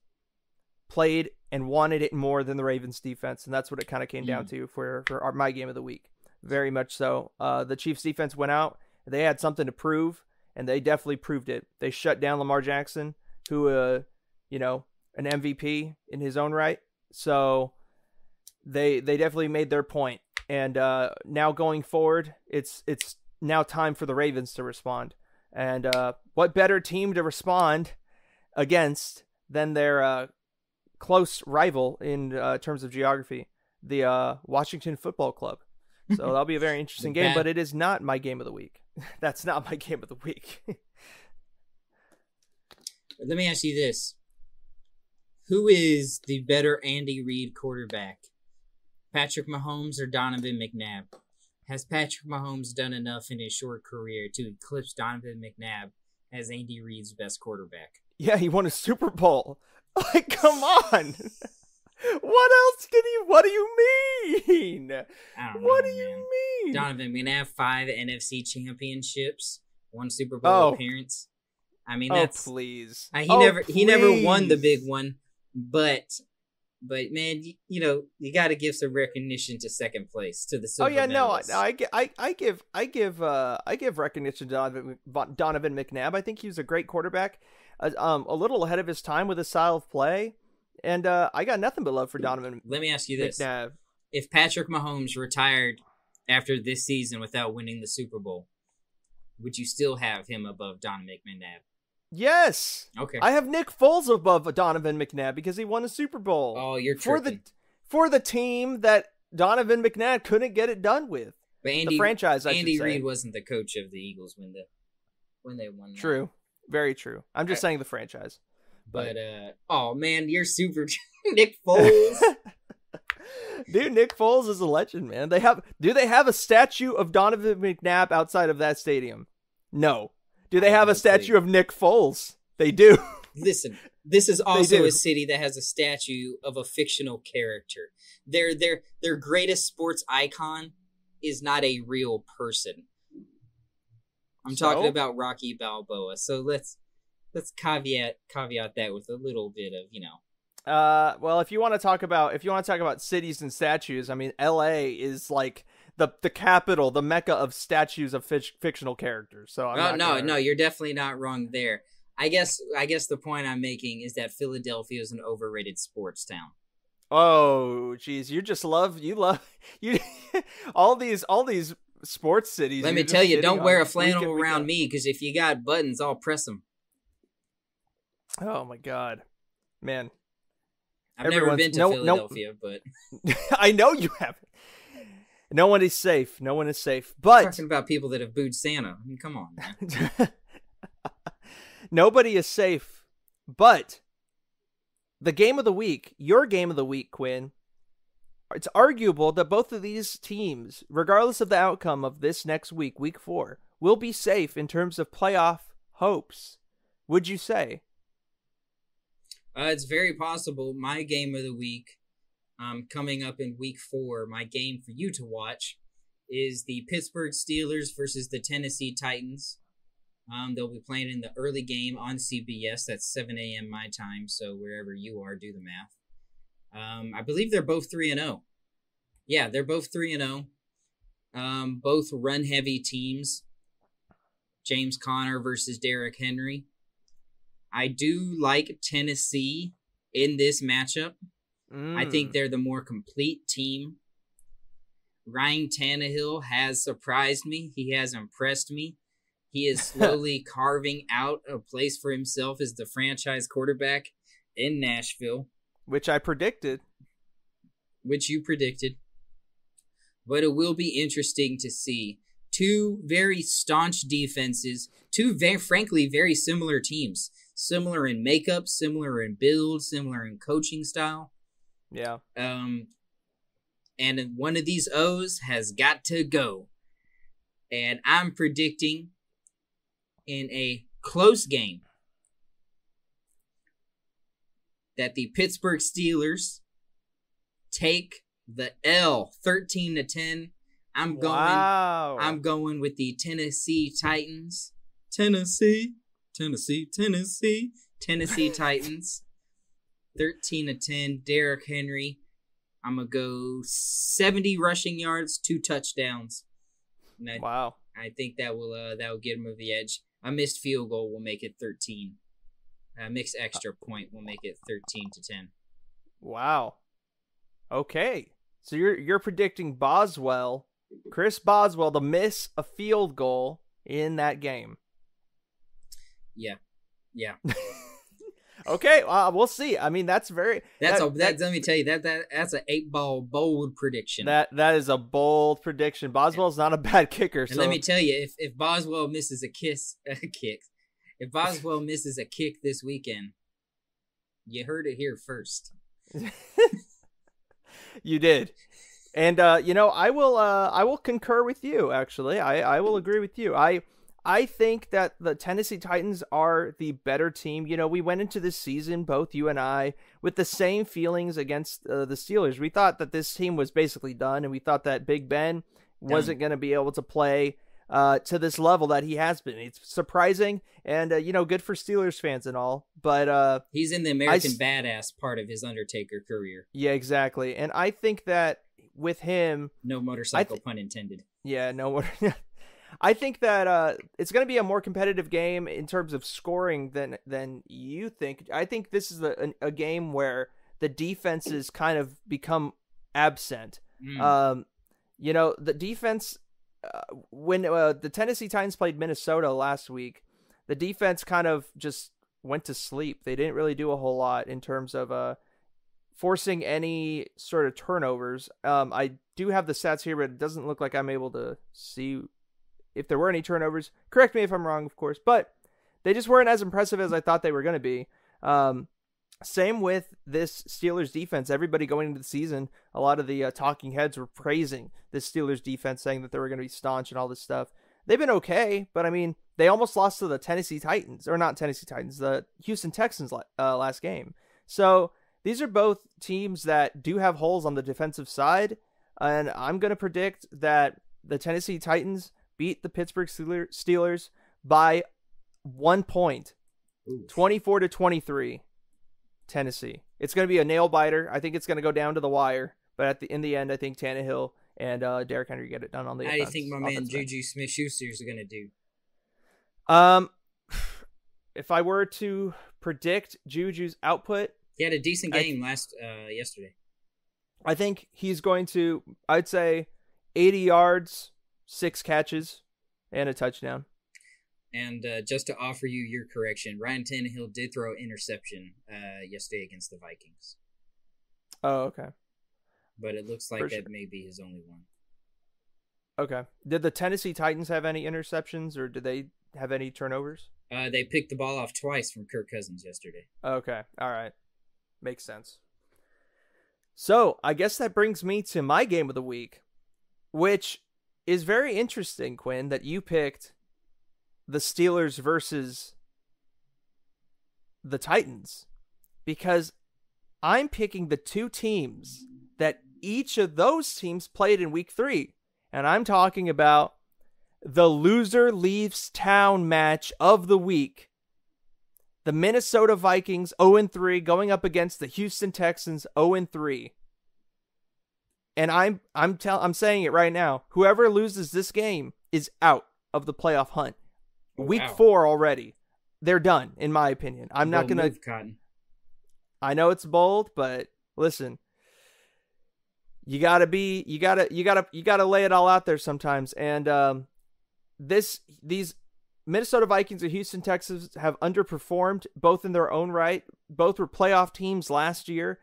played and wanted it more than the Ravens defense, and that's what it kind of came mm. down to for for our, my game of the week. Very much so. Uh, the Chiefs defense went out; they had something to prove, and they definitely proved it. They shut down Lamar Jackson, who, uh, you know, an MVP in his own right. So they they definitely made their point. And uh, now going forward, it's it's now time for the Ravens to respond. And uh, what better team to respond against than their uh, close rival in uh, terms of geography, the uh, Washington Football Club. So that'll be a very interesting game, but it is not my game of the week. That's not my game of the week. Let me ask you this. Who is the better Andy Reid quarterback? Patrick Mahomes or Donovan McNabb? Has Patrick Mahomes done enough in his short career to eclipse Donovan McNabb as Andy Reid's best quarterback? Yeah, he won a Super Bowl. Like, come on. what else can you? What do you mean? what know, do man. you mean? Donovan We're gonna have five NFC championships, one Super Bowl oh. appearance. I mean, oh, that's please. Uh, he oh, never please. he never won the big one, but but man, you, you know you got to give some recognition to second place to the. Silver oh yeah, no, I, I, I give I give uh I give recognition to Donovan, Donovan McNabb. I think he was a great quarterback, uh, um, a little ahead of his time with his style of play, and uh, I got nothing but love for Donovan. Let me ask you this: McNabb. If Patrick Mahomes retired after this season without winning the Super Bowl, would you still have him above Donovan McNabb? Yes. Okay. I have Nick Foles above Donovan McNabb because he won a Super Bowl. Oh, you're for the for the team that Donovan McNabb couldn't get it done with. But Andy, the franchise, I Andy Reid wasn't the coach of the Eagles when the when they won. True. Very true. I'm just I, saying the franchise. But, but uh oh man, you're super Nick Foles. Dude, Nick Foles is a legend, man. They have do they have a statue of Donovan McNabb outside of that stadium? No. Do they have a statue of Nick Foles? They do. Listen, this is also a city that has a statue of a fictional character. Their their their greatest sports icon is not a real person. I'm so? talking about Rocky Balboa. So let's let's caveat caveat that with a little bit of you know. Uh, well, if you want to talk about if you want to talk about cities and statues, I mean, L.A. is like the the capital, the mecca of statues of fictional characters. So I'm oh, no, gonna... no, you're definitely not wrong there. I guess I guess the point I'm making is that Philadelphia is an overrated sports town. Oh, geez, you just love you love you all these all these sports cities. Let me tell you, don't wear a flannel around me because if you got buttons, I'll press them. Oh my god, man! I've never been to no, Philadelphia, no, but I know you haven't. No one is safe. No one is safe. But talking about people that have booed Santa. I mean, come on. Nobody is safe. But the game of the week, your game of the week, Quinn. It's arguable that both of these teams, regardless of the outcome of this next week, week four, will be safe in terms of playoff hopes. Would you say? Uh, it's very possible. My game of the week um, coming up in week four, my game for you to watch is the Pittsburgh Steelers versus the Tennessee Titans. Um, they'll be playing in the early game on CBS. That's 7 a.m. my time, so wherever you are, do the math. Um, I believe they're both 3 and 0. Yeah, they're both 3 and 0. Um, both run heavy teams. James Conner versus Derrick Henry. I do like Tennessee in this matchup. Mm. I think they're the more complete team. Ryan Tannehill has surprised me. He has impressed me. He is slowly carving out a place for himself as the franchise quarterback in Nashville. Which I predicted. Which you predicted. But it will be interesting to see two very staunch defenses, two very frankly very similar teams. Similar in makeup, similar in build, similar in coaching style. Yeah. Um, and one of these O's has got to go. And I'm predicting in a close game that the Pittsburgh Steelers take the L 13 to 10. I'm going Wow. I'm going with the Tennessee Titans. Tennessee, Tennessee, Tennessee, Tennessee Titans. 13 to 10. Derrick Henry. I'm going to go 70 rushing yards, two touchdowns. I, wow. I think that will uh, that will get him over the edge. A missed field goal will make it 13. A mixed extra point will make it 13 to 10. Wow. Okay. So you're you're predicting Boswell, Chris Boswell to miss a field goal in that game. Yeah. Yeah. Okay, uh, we'll see. I mean, that's very That's that- a that, let me tell you that that that's an eight ball bold prediction. that that is a bold prediction. Boswell's not a bad kicker, and so let me tell you, if if Boswell misses a kiss a kick, if Boswell misses a kick this weekend, you heard it here first. you did. And uh, you know, I will uh, I will concur with you actually. I, I will agree with you. I I think that the Tennessee Titans are the better team. You know, we went into this season, both you and I, with the same feelings against uh, the Steelers. We thought that this team was basically done, and we thought that Big Ben wasn't going to be able to play uh, to this level that he has been. It's surprising, and uh, you know, good for Steelers fans and all. But uh, He's in the American s- Badass part of his Undertaker career. yeah, exactly. And I think that with him, No motorcycle thi- pun intended. Yeah, no I think that uh, it's going to be a more competitive game in terms of scoring than than you think. I think this is a, a game where the defenses kind of become absent. Mm. Um, you know, the defense uh, when uh, the Tennessee Titans played Minnesota last week, the defense kind of just went to sleep. They didn't really do a whole lot in terms of uh forcing any sort of turnovers. Um, I do have the stats here, but it doesn't look like I'm able to see if there were any turnovers. Correct me if I'm wrong, of course, but they just weren't as impressive as I thought they were going to be. Um, same with this Steelers defense. Everybody going into the season, a lot of the uh, talking heads were praising the Steelers defense, saying that they were going to be staunch and all this stuff. They've been okay, but I mean, they almost lost to the Tennessee Titans, or not Tennessee Titans, the Houston Texans uh, last game. So these are both teams that do have holes on the defensive side, and I'm going to predict that the Tennessee Titans beat the Pittsburgh Steelers by one point, Ooh. 24 to 23. Tennessee. It's going to be a nail biter. I think it's going to go down to the wire, but at the in the end, I think Tannehill and uh, Derrick Henry get it done on the. How do you think my man. Juju Smith Schuster is going to do? Um, if I were to predict Juju's output, He had a decent I- game last uh, yesterday. I think he's going to. I'd say, 80 yards, six catches, and a touchdown. And uh, just to offer you your correction, Ryan Tannehill did throw interception uh, yesterday against the Vikings, Oh, okay, but it looks like For that sure. may be his only one. okay. Did the Tennessee Titans have any interceptions, or did they have any turnovers? Uh, they picked the ball off twice from Kirk Cousins yesterday. Okay. All right. Makes sense. So, I guess that brings me to my game of the week, which is very interesting, Quinn, that you picked the Steelers versus the Titans because I'm picking the two teams that each of those teams played in week 3. And I'm talking about the loser leaves town match of the week the Minnesota Vikings 0 3 going up against the Houston Texans 0 3. And I'm I'm tell I'm saying it right now. Whoever loses this game is out of the playoff hunt. Oh, Week wow. 4 already. They're done in my opinion. I'm not going to move, Cotton. I know it's bold, but listen. You got to be you got to you got to you got to lay it all out there sometimes and um this these Minnesota Vikings and Houston Texans have underperformed both in their own right. Both were playoff teams last year.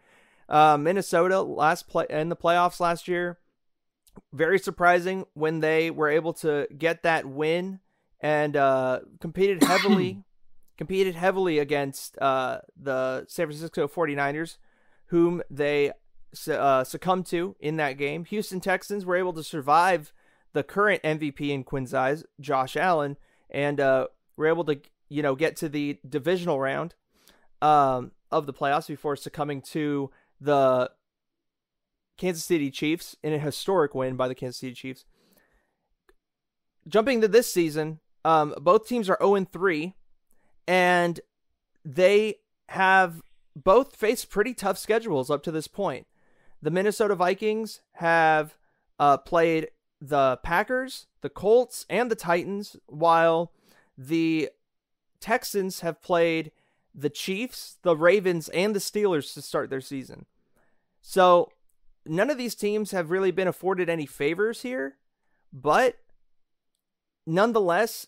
Uh, Minnesota last play in the playoffs last year. Very surprising when they were able to get that win and uh, competed heavily competed heavily against uh, the San Francisco 49ers whom they uh, succumbed to in that game. Houston Texans were able to survive the current MVP in Quinn's eyes, Josh Allen, and uh, were able to you know get to the divisional round um, of the playoffs before succumbing to the Kansas City Chiefs in a historic win by the Kansas City Chiefs. Jumping to this season, um, both teams are 0 3, and they have both faced pretty tough schedules up to this point. The Minnesota Vikings have uh, played the Packers, the Colts, and the Titans, while the Texans have played the Chiefs, the Ravens, and the Steelers to start their season. So none of these teams have really been afforded any favors here, but nonetheless,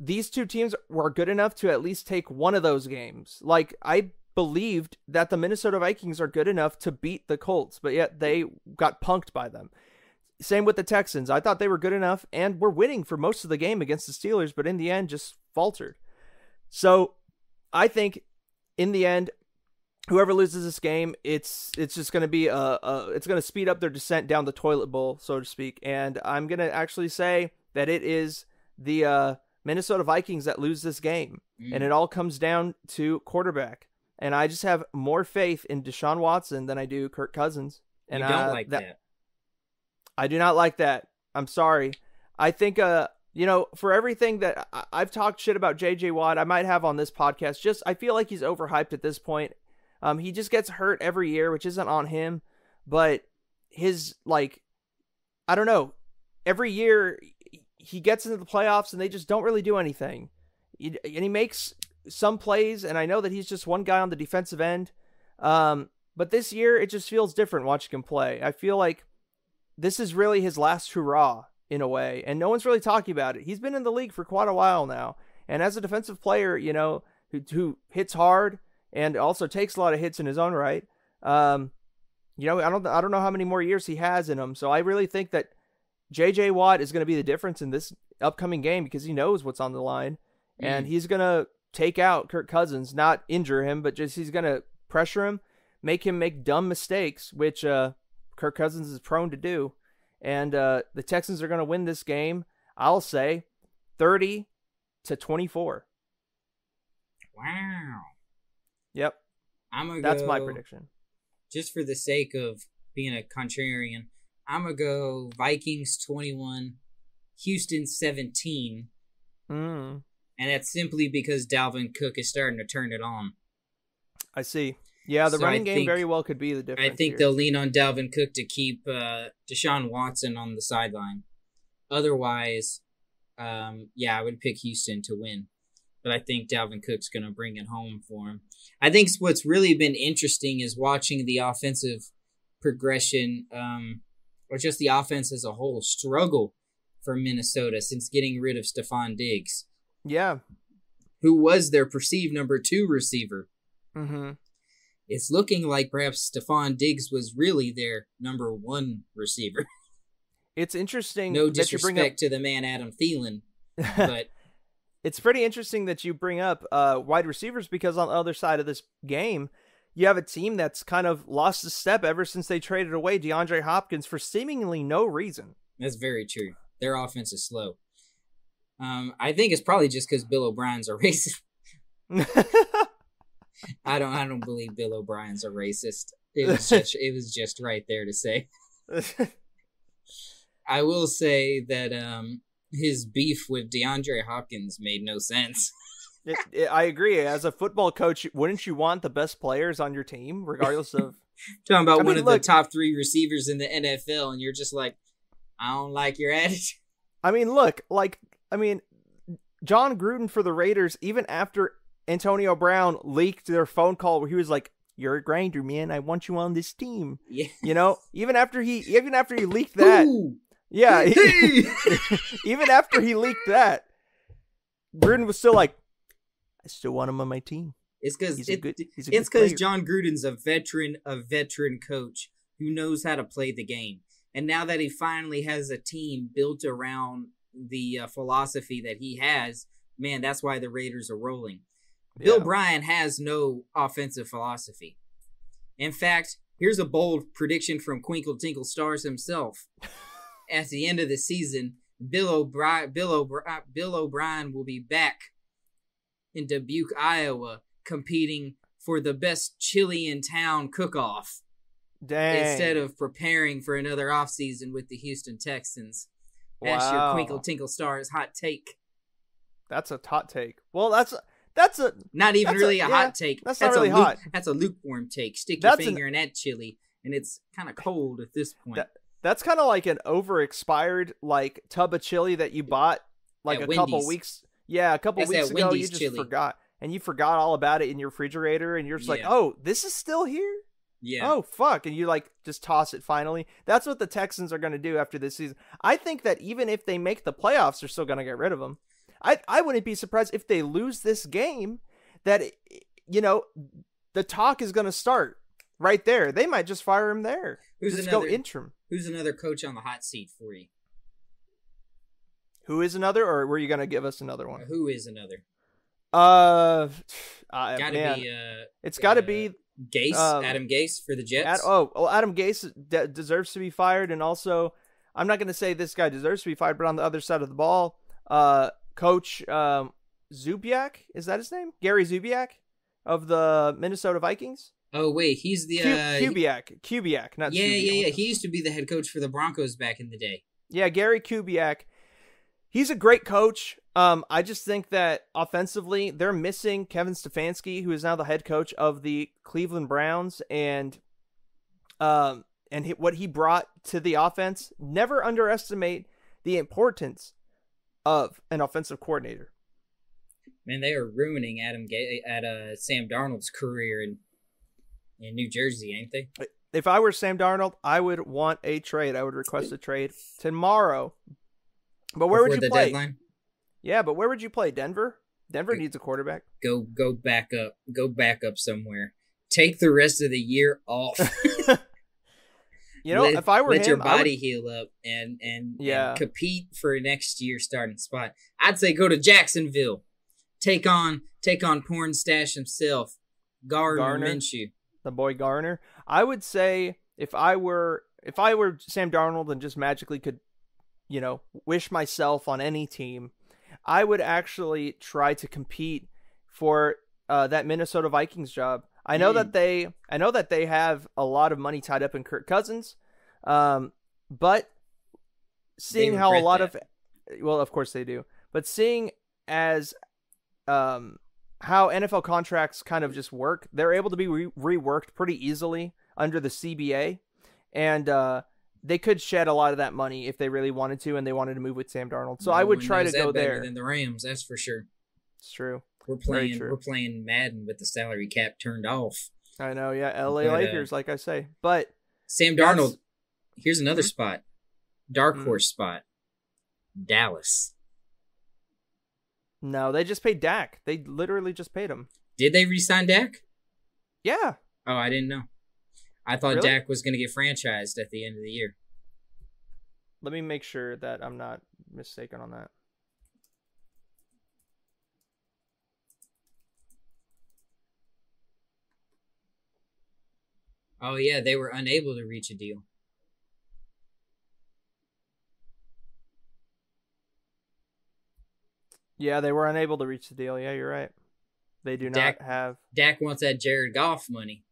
these two teams were good enough to at least take one of those games. Like, I believed that the Minnesota Vikings are good enough to beat the Colts, but yet they got punked by them. Same with the Texans. I thought they were good enough and were winning for most of the game against the Steelers, but in the end just faltered. So I think in the end, whoever loses this game, it's it's just going to be a, a it's going to speed up their descent down the toilet bowl, so to speak. And I'm going to actually say that it is the uh, Minnesota Vikings that lose this game, mm. and it all comes down to quarterback. And I just have more faith in Deshaun Watson than I do Kirk Cousins. And you don't uh, like that, that. I do not like that. I'm sorry. I think uh you know, for everything that I- I've talked shit about JJ Watt, I might have on this podcast, just I feel like he's overhyped at this point. Um, he just gets hurt every year, which isn't on him, but his like, I don't know, every year he gets into the playoffs and they just don't really do anything, and he makes some plays, and I know that he's just one guy on the defensive end. Um, but this year it just feels different watching him play. I feel like this is really his last hurrah in a way, and no one's really talking about it. He's been in the league for quite a while now, and as a defensive player, you know, who who hits hard and also takes a lot of hits in his own right. Um, you know, I don't I don't know how many more years he has in him, so I really think that J.J. Watt is going to be the difference in this upcoming game because he knows what's on the line, mm. and he's going to take out Kirk Cousins, not injure him, but just he's going to pressure him, make him make dumb mistakes, which uh, Kirk Cousins is prone to do. And uh, the Texans are going to win this game, I'll say 30 to 24. Wow. Yep. I'm gonna That's my prediction. Just for the sake of being a contrarian, I'm going to go Vikings 21, Houston 17. Mm. And that's simply because Dalvin Cook is starting to turn it on. I see. Yeah, the so running I game think, very well could be the difference. I think here. they'll lean on Dalvin Cook to keep uh, Deshaun Watson on the sideline. Otherwise, um, yeah, I would pick Houston to win. But I think Dalvin Cook's going to bring it home for him. I think what's really been interesting is watching the offensive progression, um, or just the offense as a whole, struggle for Minnesota since getting rid of Stefon Diggs. Yeah. Who was their perceived number two receiver. Mm-hmm it's looking like perhaps Stefon Diggs was really their number one receiver. It's interesting. No disrespect up... to the man Adam Thielen, but it's pretty interesting that you bring up uh, wide receivers because on the other side of this game, you have a team that's kind of lost a step ever since they traded away DeAndre Hopkins for seemingly no reason. That's very true. Their offense is slow. Um, I think it's probably just because Bill O'Brien's a racist. I don't I don't believe Bill O'Brien's a racist. It was just it was just right there to say. I will say that um his beef with DeAndre Hopkins made no sense. It, it, I agree. As a football coach, wouldn't you want the best players on your team, regardless of talking about I one mean, of look, the top three receivers in the NFL, and you're just like, I don't like your attitude. I mean, look, like, I mean, Jon Gruden for the Raiders, even after Antonio Brown leaked their phone call where he was like, "You're a grinder, man. I want you on this team." Yeah. You know, even after he even after he leaked that, Ooh. yeah, he, even after he leaked that, Gruden was still like, "I still want him on my team." It's because it, it's because Jon Gruden's a veteran, a veteran coach who knows how to play the game, and now that he finally has a team built around the uh, philosophy that he has, man, that's why the Raiders are rolling. Bill Bryan has no offensive philosophy. In fact, here's a bold prediction from Quinkle Tinkle Stars himself. At the end of the season, Bill O'Brien, Bill O'Brien, Bill O'Brien will be back in Dubuque, Iowa, competing for the best chili in town cook-off Dang. instead of preparing for another offseason with the Houston Texans. That's your Wow. Twinkle Tinkle Stars hot take. That's a hot take. Well, that's a, that's a Not even That's a- really a, yeah, hot take. that's not really hot. That's a lukewarm take. Stick That's your an- finger in that chili, and it's kind of cold at this point. That- that's kind of like an over expired like tub of chili that you bought like At a couple weeks. Yeah, a couple weeks ago. you just chili. forgot, and you forgot all about it in your refrigerator, and you're just like, "Oh, this is still here." yeah. Oh fuck! And you like just toss it finally. That's what the Texans are going to do after this season. I think that even if they make the playoffs, they're still going to get rid of him. I I wouldn't be surprised if they lose this game. That you know, the talk is going to start right there. They might just fire him there. Who's just another? go interim. Who's another coach on the hot seat for you? Who is another, or were you going to give us another one? Who is another? Uh, uh Got to man, be uh, it's got to uh, be Gase, um, Adam Gase for the Jets. Ad, oh, well, Adam Gase de- deserves to be fired, and also, I'm not going to say this guy deserves to be fired, but on the other side of the ball, uh, Coach um, Zubiak is that his name? Gary Zubiak of the Minnesota Vikings. Oh, wait, he's the uh, Kubiak, Kubiak, not yeah, Zubiak. yeah, yeah. He used to be the head coach for the Broncos back in the day. Yeah, Gary Kubiak. He's a great coach. Um, I just think that offensively, they're missing Kevin Stefanski, who is now the head coach of the Cleveland Browns, and um, and what he brought to the offense. Never underestimate the importance of an offensive coordinator. Man, they are ruining Adam Ga- at uh, Sam Darnold's career in in New Jersey, ain't they? If I were Sam Darnold, I would want a trade. I would request a trade tomorrow. But where would you the play? deadline? Yeah, but where would you play? Denver. Denver Good. needs a quarterback. Go go back up. Go back up somewhere. Take the rest of the year off. You know, let, if I were let him, your I would- body heal up and and, Yeah. and compete for next year's starting spot. I'd say go to Jacksonville. Take on take on porn stash himself, Gardner, Garner? Minshew. the boy Garner. I would say if I were if I were Sam Darnold and just magically could, you know, wish myself on any team, I would actually try to compete for uh, that Minnesota Vikings job. I know Mm. that they I know that they have a lot of money tied up in Kirk Cousins, um, but seeing how a lot that. of well, of course they do, but seeing as um how NFL contracts kind of just work, they're able to be re- reworked pretty easily under the CBA, and uh, they could shed a lot of that money if they really wanted to, and they wanted to move with Sam Darnold. So I would try to go there. than the Rams. That's for sure. It's true. We're playing true. we're playing Madden with the salary cap turned off. I know, yeah, LA But, uh, Lakers, like I say, but Sam Darnold. Here's another Mhm. spot. Dark Mhm. horse spot. Dallas. no, they just paid Dak. They literally just paid him. Did they re-sign Dak? Yeah, Oh, I didn't know. I thought Really? Dak was going to get franchised at the end of the year. let me make sure that I'm not mistaken on that. Oh yeah, they were unable to reach a deal. Yeah, they were unable to reach the deal. Yeah, you're right. They do Dak- not have, Dak wants that Jared Goff money.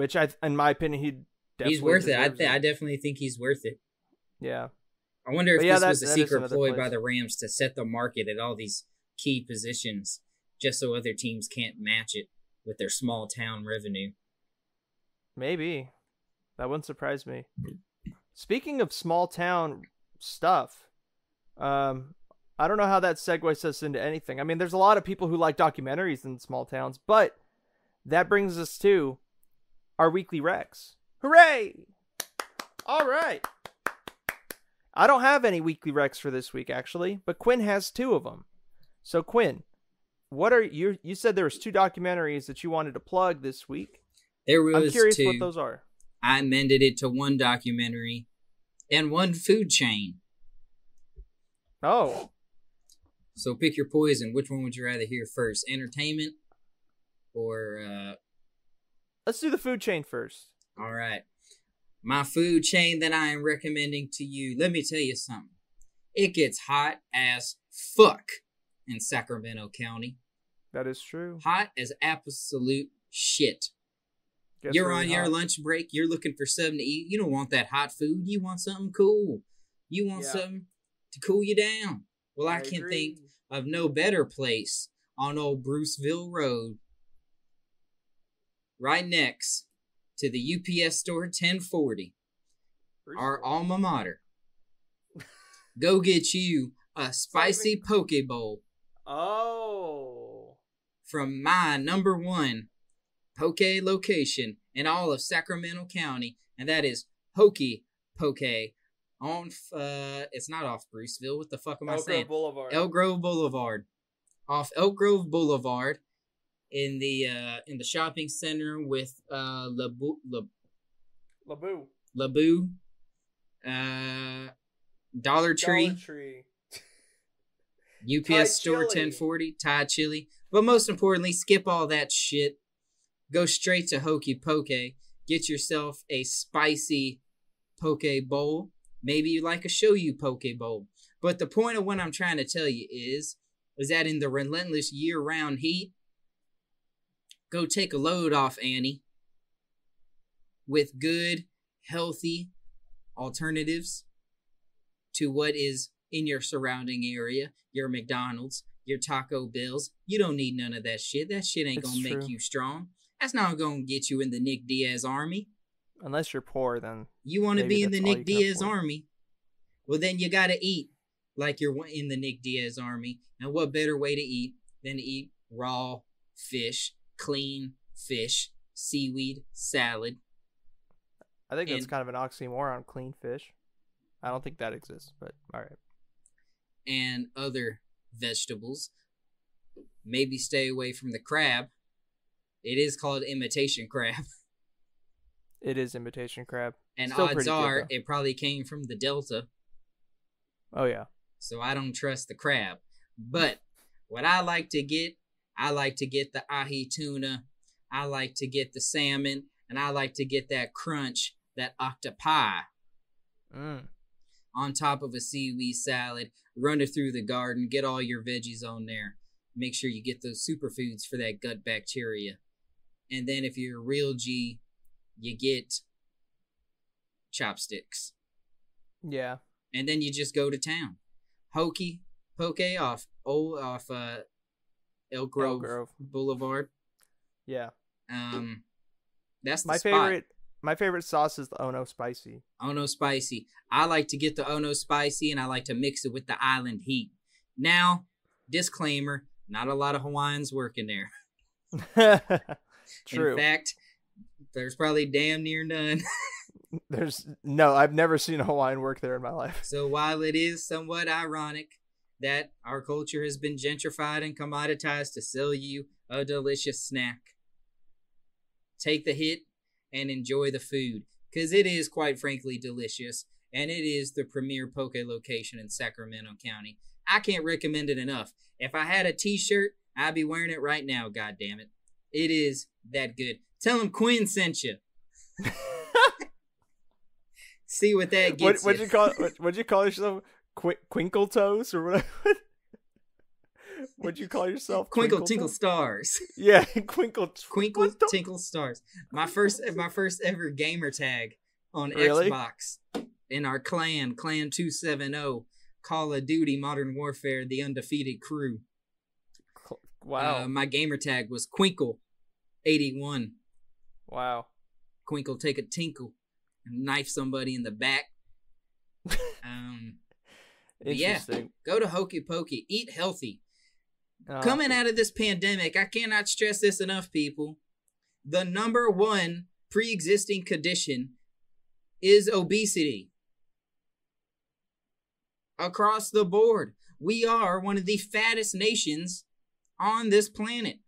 Which I, in my opinion, he definitely he's worth it. I th- I definitely think he's worth it. Yeah. I wonder if yeah, this that- was a secret ploy by the Rams to set the market at all these key positions, just so other teams can't match it with their small town revenue. Maybe. That wouldn't surprise me. Speaking of small town stuff, um, I don't know how that segues us into anything. I mean, there's a lot of people who like documentaries in small towns, but that brings us to our weekly Recs. Hooray! All right. I don't have any weekly Recs for this week, actually, but Quinn has two of them. So, Quinn, what are you? You said there was two documentaries that you wanted to plug this week. There was I'm curious two. what those are. I amended it to one documentary and one food chain. Oh, So pick your poison. Which one would you rather hear first? Entertainment or uh let's do the food chain first. all right. My food chain that I am recommending to you. Let me tell you something. it gets hot as fuck in Sacramento County. That is true. Hot as absolute shit. Gets you're really on your hot. lunch break. You're looking for something to eat. You don't want that hot food. You want something cool. You want Yeah. something to cool you down. Well, I, can agree. think of no better place on old Bruceville Road, right next to the UPS store 1040, our alma mater. Go get you a spicy poke bowl Oh. from my number one poke location in all of Sacramento County, and that is Hokey Poke on. Uh, it's not off Bruceville. What the fuck am I Elk Grove saying? Boulevard. Elk Grove Boulevard, off Elk Grove Boulevard, in the uh in the shopping center with uh Labu La, Laboo. Labu, uh, Dollar Tree. Dollar Tree. UPS Thai store chili. 1040, Thai chili. But most importantly, skip all that shit. Go straight to Hokey Poke. Get yourself a spicy poke bowl. Maybe you like a shoyu poke bowl. But the point of what I'm trying to tell you is, is that in the relentless year-round heat, go take a load off Annie with good, healthy alternatives to what is in your surrounding area, your McDonald's, your Taco Bells. You don't need none of that shit. That shit ain't It's gonna make you strong. That's not gonna get you in the Nick Diaz army. Unless you're poor, then You want to be in the Nick Diaz army. Well, then you gotta eat like you're in the Nick Diaz army. And what better way to eat than to eat raw fish, clean fish, seaweed, salad, I think that's And- kind of an oxymoron. Clean fish. I don't think that exists, but all right. and other vegetables. Maybe stay away from the crab. It is called imitation crab. It is imitation crab. And Still odds pretty good, are it probably came from the Delta. Oh yeah. So I don't trust the crab. But what I like to get, I like to get the ahi tuna. I like to get the salmon. And I like to get that crunch, that octopi Mm. on top of a seaweed salad. Run it through the garden. Get all your veggies on there. Make sure you get those superfoods for that gut bacteria. And then if you're a real G, you get chopsticks. Yeah. and then you just go to town. Hokey poke off oh off uh Elk Grove, Elk Grove. Boulevard. Yeah. Um that's the My spot. favorite. My favorite sauce is the Ono spicy. Ono spicy. I like to get the Ono spicy and I like to mix it with the island heat. Now, disclaimer, not a lot of Hawaiians working there. True. In fact, there's probably damn near none. There's no. I've never seen a Hawaiian work there in my life. So while it is somewhat ironic that our culture has been gentrified and commoditized to sell you a delicious snack, take the hit and enjoy the food because it is quite frankly delicious and it is the premier poke location in Sacramento County. I can't recommend it enough. If I had a t-shirt, I'd be wearing it right now, god damn it. It is that good. Tell him Quinn sent you. See what that what gets what'd you. you call what, what'd you call yourself? Qu- Quinkle toes or whatever. what'd you call yourself? Twinkle Tinkle toes? Stars. Yeah, Quinkle. The- Tinkle Stars. My first my first ever gamer tag on Really? Xbox in our clan, Clan 270, Call of Duty Modern Warfare, the undefeated crew. Wow. Uh, my gamer tag was Quinkle 81. wow. Quinkle take a tinkle and knife somebody in the back. yeah. Go to Hokey Pokey, eat healthy. Uh, Coming out of this pandemic, I cannot stress this enough, people. The number one pre existing condition is obesity. Across the board, we are one of the fattest nations on this planet.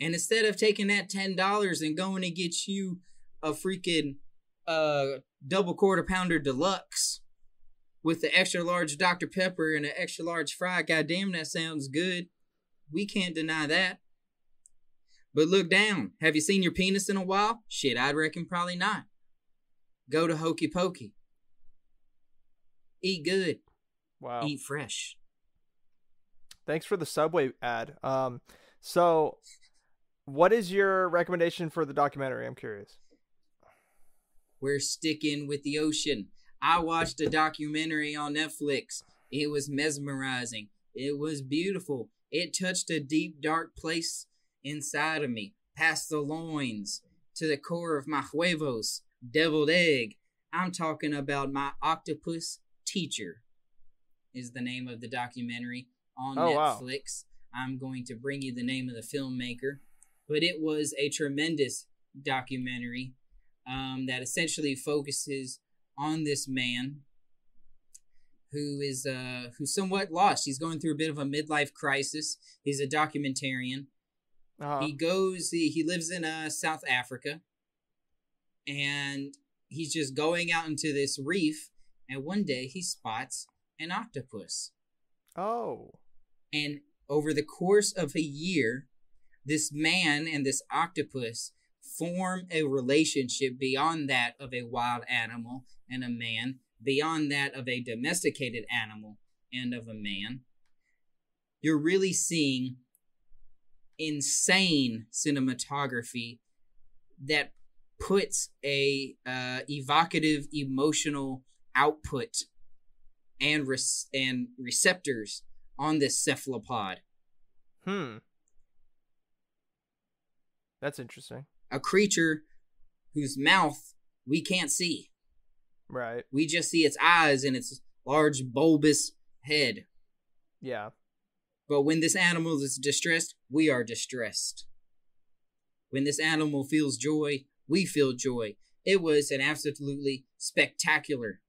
And instead of taking that $10 and going to get you a freaking uh, double quarter pounder deluxe with the extra large Dr. Pepper and an extra large fry. Goddamn, that sounds good. We can't deny that. But look down. Have you seen your penis in a while? Shit, I'd reckon probably not. Go to Hokey Pokey. Eat good. Wow. Eat fresh. Thanks for the Subway ad. Um, so what is your recommendation for the documentary? I'm curious. We're sticking with the ocean. I watched a documentary on Netflix. It was mesmerizing. It was beautiful. It touched a deep, dark place inside of me, past the loins, to the core of my huevos, deviled egg. I'm talking about my octopus teacher, is the name of the documentary on Oh, wow. Netflix. I'm going to bring you the name of the filmmaker, but it was a tremendous documentary um, that essentially focuses on this man who is uh, who's somewhat lost. He's going through a bit of a midlife crisis. He's a documentarian. Uh-huh. He goes. He, he lives in uh, South Africa, and he's just going out into this reef. And one day he spots an octopus. oh. And over the course of a year, this man and this octopus form a relationship beyond that of a wild animal and a man, beyond that of a domesticated animal and of a man. You're really seeing insane cinematography that puts a uh, evocative emotional output and res- and receptors on this cephalopod Hmm. That's interesting. A creature whose mouth we can't see. Right. We just see its eyes and its large bulbous head. Yeah. But when this animal is distressed, we are distressed. When this animal feels joy, we feel joy. It was an absolutely spectacular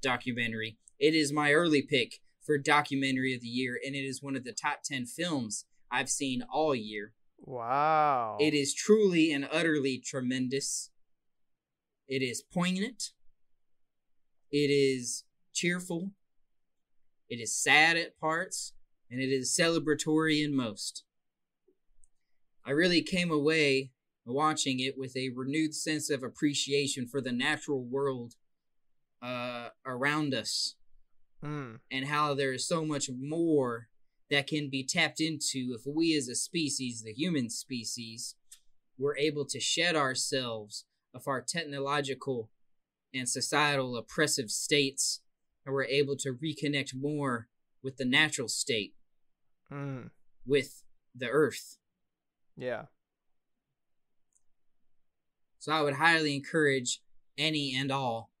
documentary. It is my early pick for documentary of the year, and it is one of the top 10 films I've seen all year. Wow. It is truly and utterly tremendous. It is poignant. It is cheerful. It is sad at parts, and it is celebratory in most. I really came away watching it with a renewed sense of appreciation for the natural world uh, around us Hmm. and how there is so much more that can be tapped into if we as a species, the human species, were able to shed ourselves of our technological and societal oppressive states and we're able to reconnect more with the natural state, Hmm. with the earth. Yeah. So I would highly encourage any and all,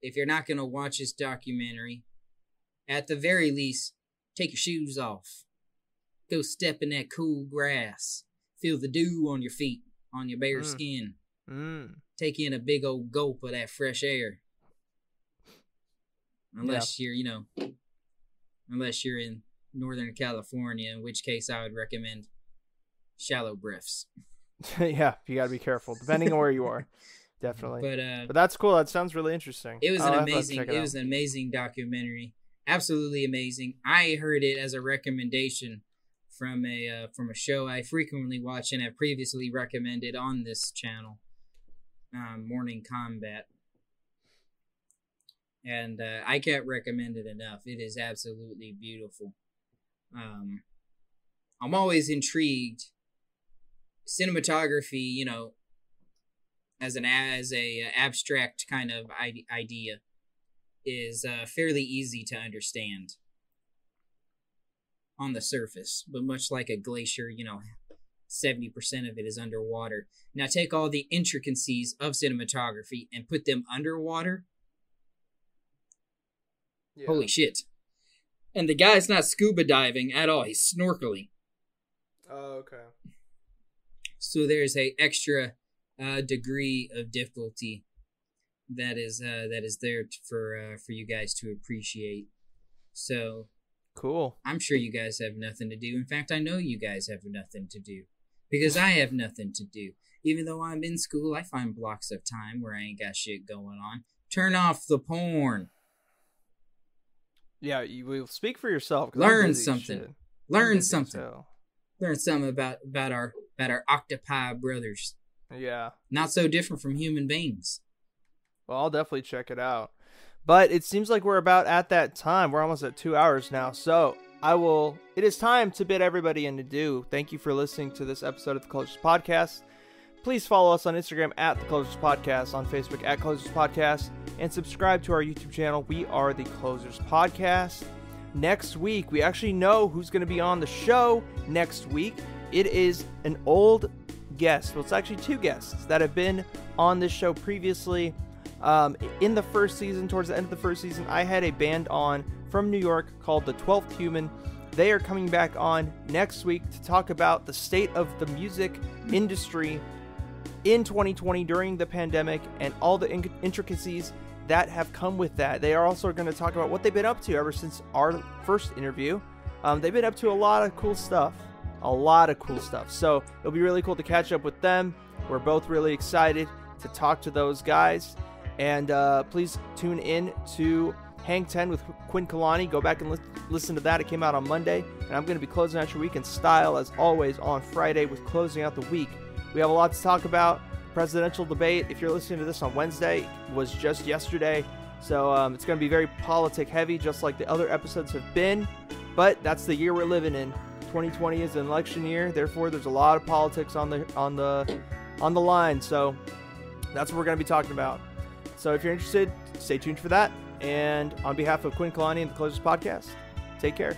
if you're not going to watch this documentary, at the very least, take your shoes off. Go step in that cool grass. Feel the dew on your feet, on your bare Mm. skin. Hmm. Take in a big old gulp of that fresh air. Unless you're, you know, unless you're in Northern California, in which case I would recommend shallow breaths. yeah. You got to be careful, depending on where you are. Definitely. But, uh, But that's cool. That sounds really interesting. It was I'll an amazing. check It, was an amazing documentary. Absolutely amazing. I heard it as a recommendation from a uh, from a show I frequently watch and have previously recommended on this channel, um, Morning Combat. And uh, I can't recommend it enough. It is absolutely beautiful. Um, I'm always intrigued. Cinematography, you know, as an as a uh, abstract kind of idea is uh, fairly easy to understand on the surface, but much like a glacier, you know, 70% of it is underwater. Now take all the intricacies of cinematography and put them underwater. Yeah. Holy shit. And the guy's not scuba diving at all, he's snorkeling. Oh, okay. So there's a extra uh, degree of difficulty that is uh, that is there t- for uh, for you guys to appreciate. So Cool. I'm sure you guys have nothing to do. In fact, I know you guys have nothing to do because I have nothing to do. Even though I'm in school, I find blocks of time where I ain't got shit going on. Turn off the porn. Yeah, you will speak for yourself. Learn something. Learn something. so- Learn something about about our about our octopi brothers. Yeah. Not so different from human beings. Well, I'll definitely check it out. But it seems like we're about at that time. We're almost at two hours now. So I will, it is time to bid everybody in to do. Thank you for listening to this episode of the Closers Podcast. Please follow us on Instagram at the Closers Podcast, on Facebook at Closers Podcast, and subscribe to our YouTube channel. We are the Closers Podcast. Next week, we actually know who's going to be on the show next week. It is an old guest. Well, it's actually two guests that have been on this show previously. Um, in the first season, towards the end of the first season, I had a band on from New York called The 12th Human. They are coming back on next week to talk about the state of the music industry in 2020 during the pandemic and all the in- intricacies that have come with that. They are also going to talk about what they've been up to ever since our first interview. Um, they've been up to a lot of cool stuff. A lot of cool stuff. So it'll be really cool to catch up with them. We're both really excited to talk to those guys. And uh, please tune in to Hang 10 with Quinn Kalani. Go back and li- listen to that. It came out on Monday. And I'm going to be closing out your week in style, as always, on Friday with closing out the week we have a lot to talk about. Presidential debate, if you're listening to this on Wednesday, was just yesterday. So um, it's going to be very politic heavy, just like the other episodes have been. But that's the year we're living in. 2020 is an election year, therefore there's a lot of politics on the on the on the line. So that's what we're going to be talking about. So if you're interested, stay tuned for that. And on behalf of Quinn Kalani and the Closers Podcast, take care.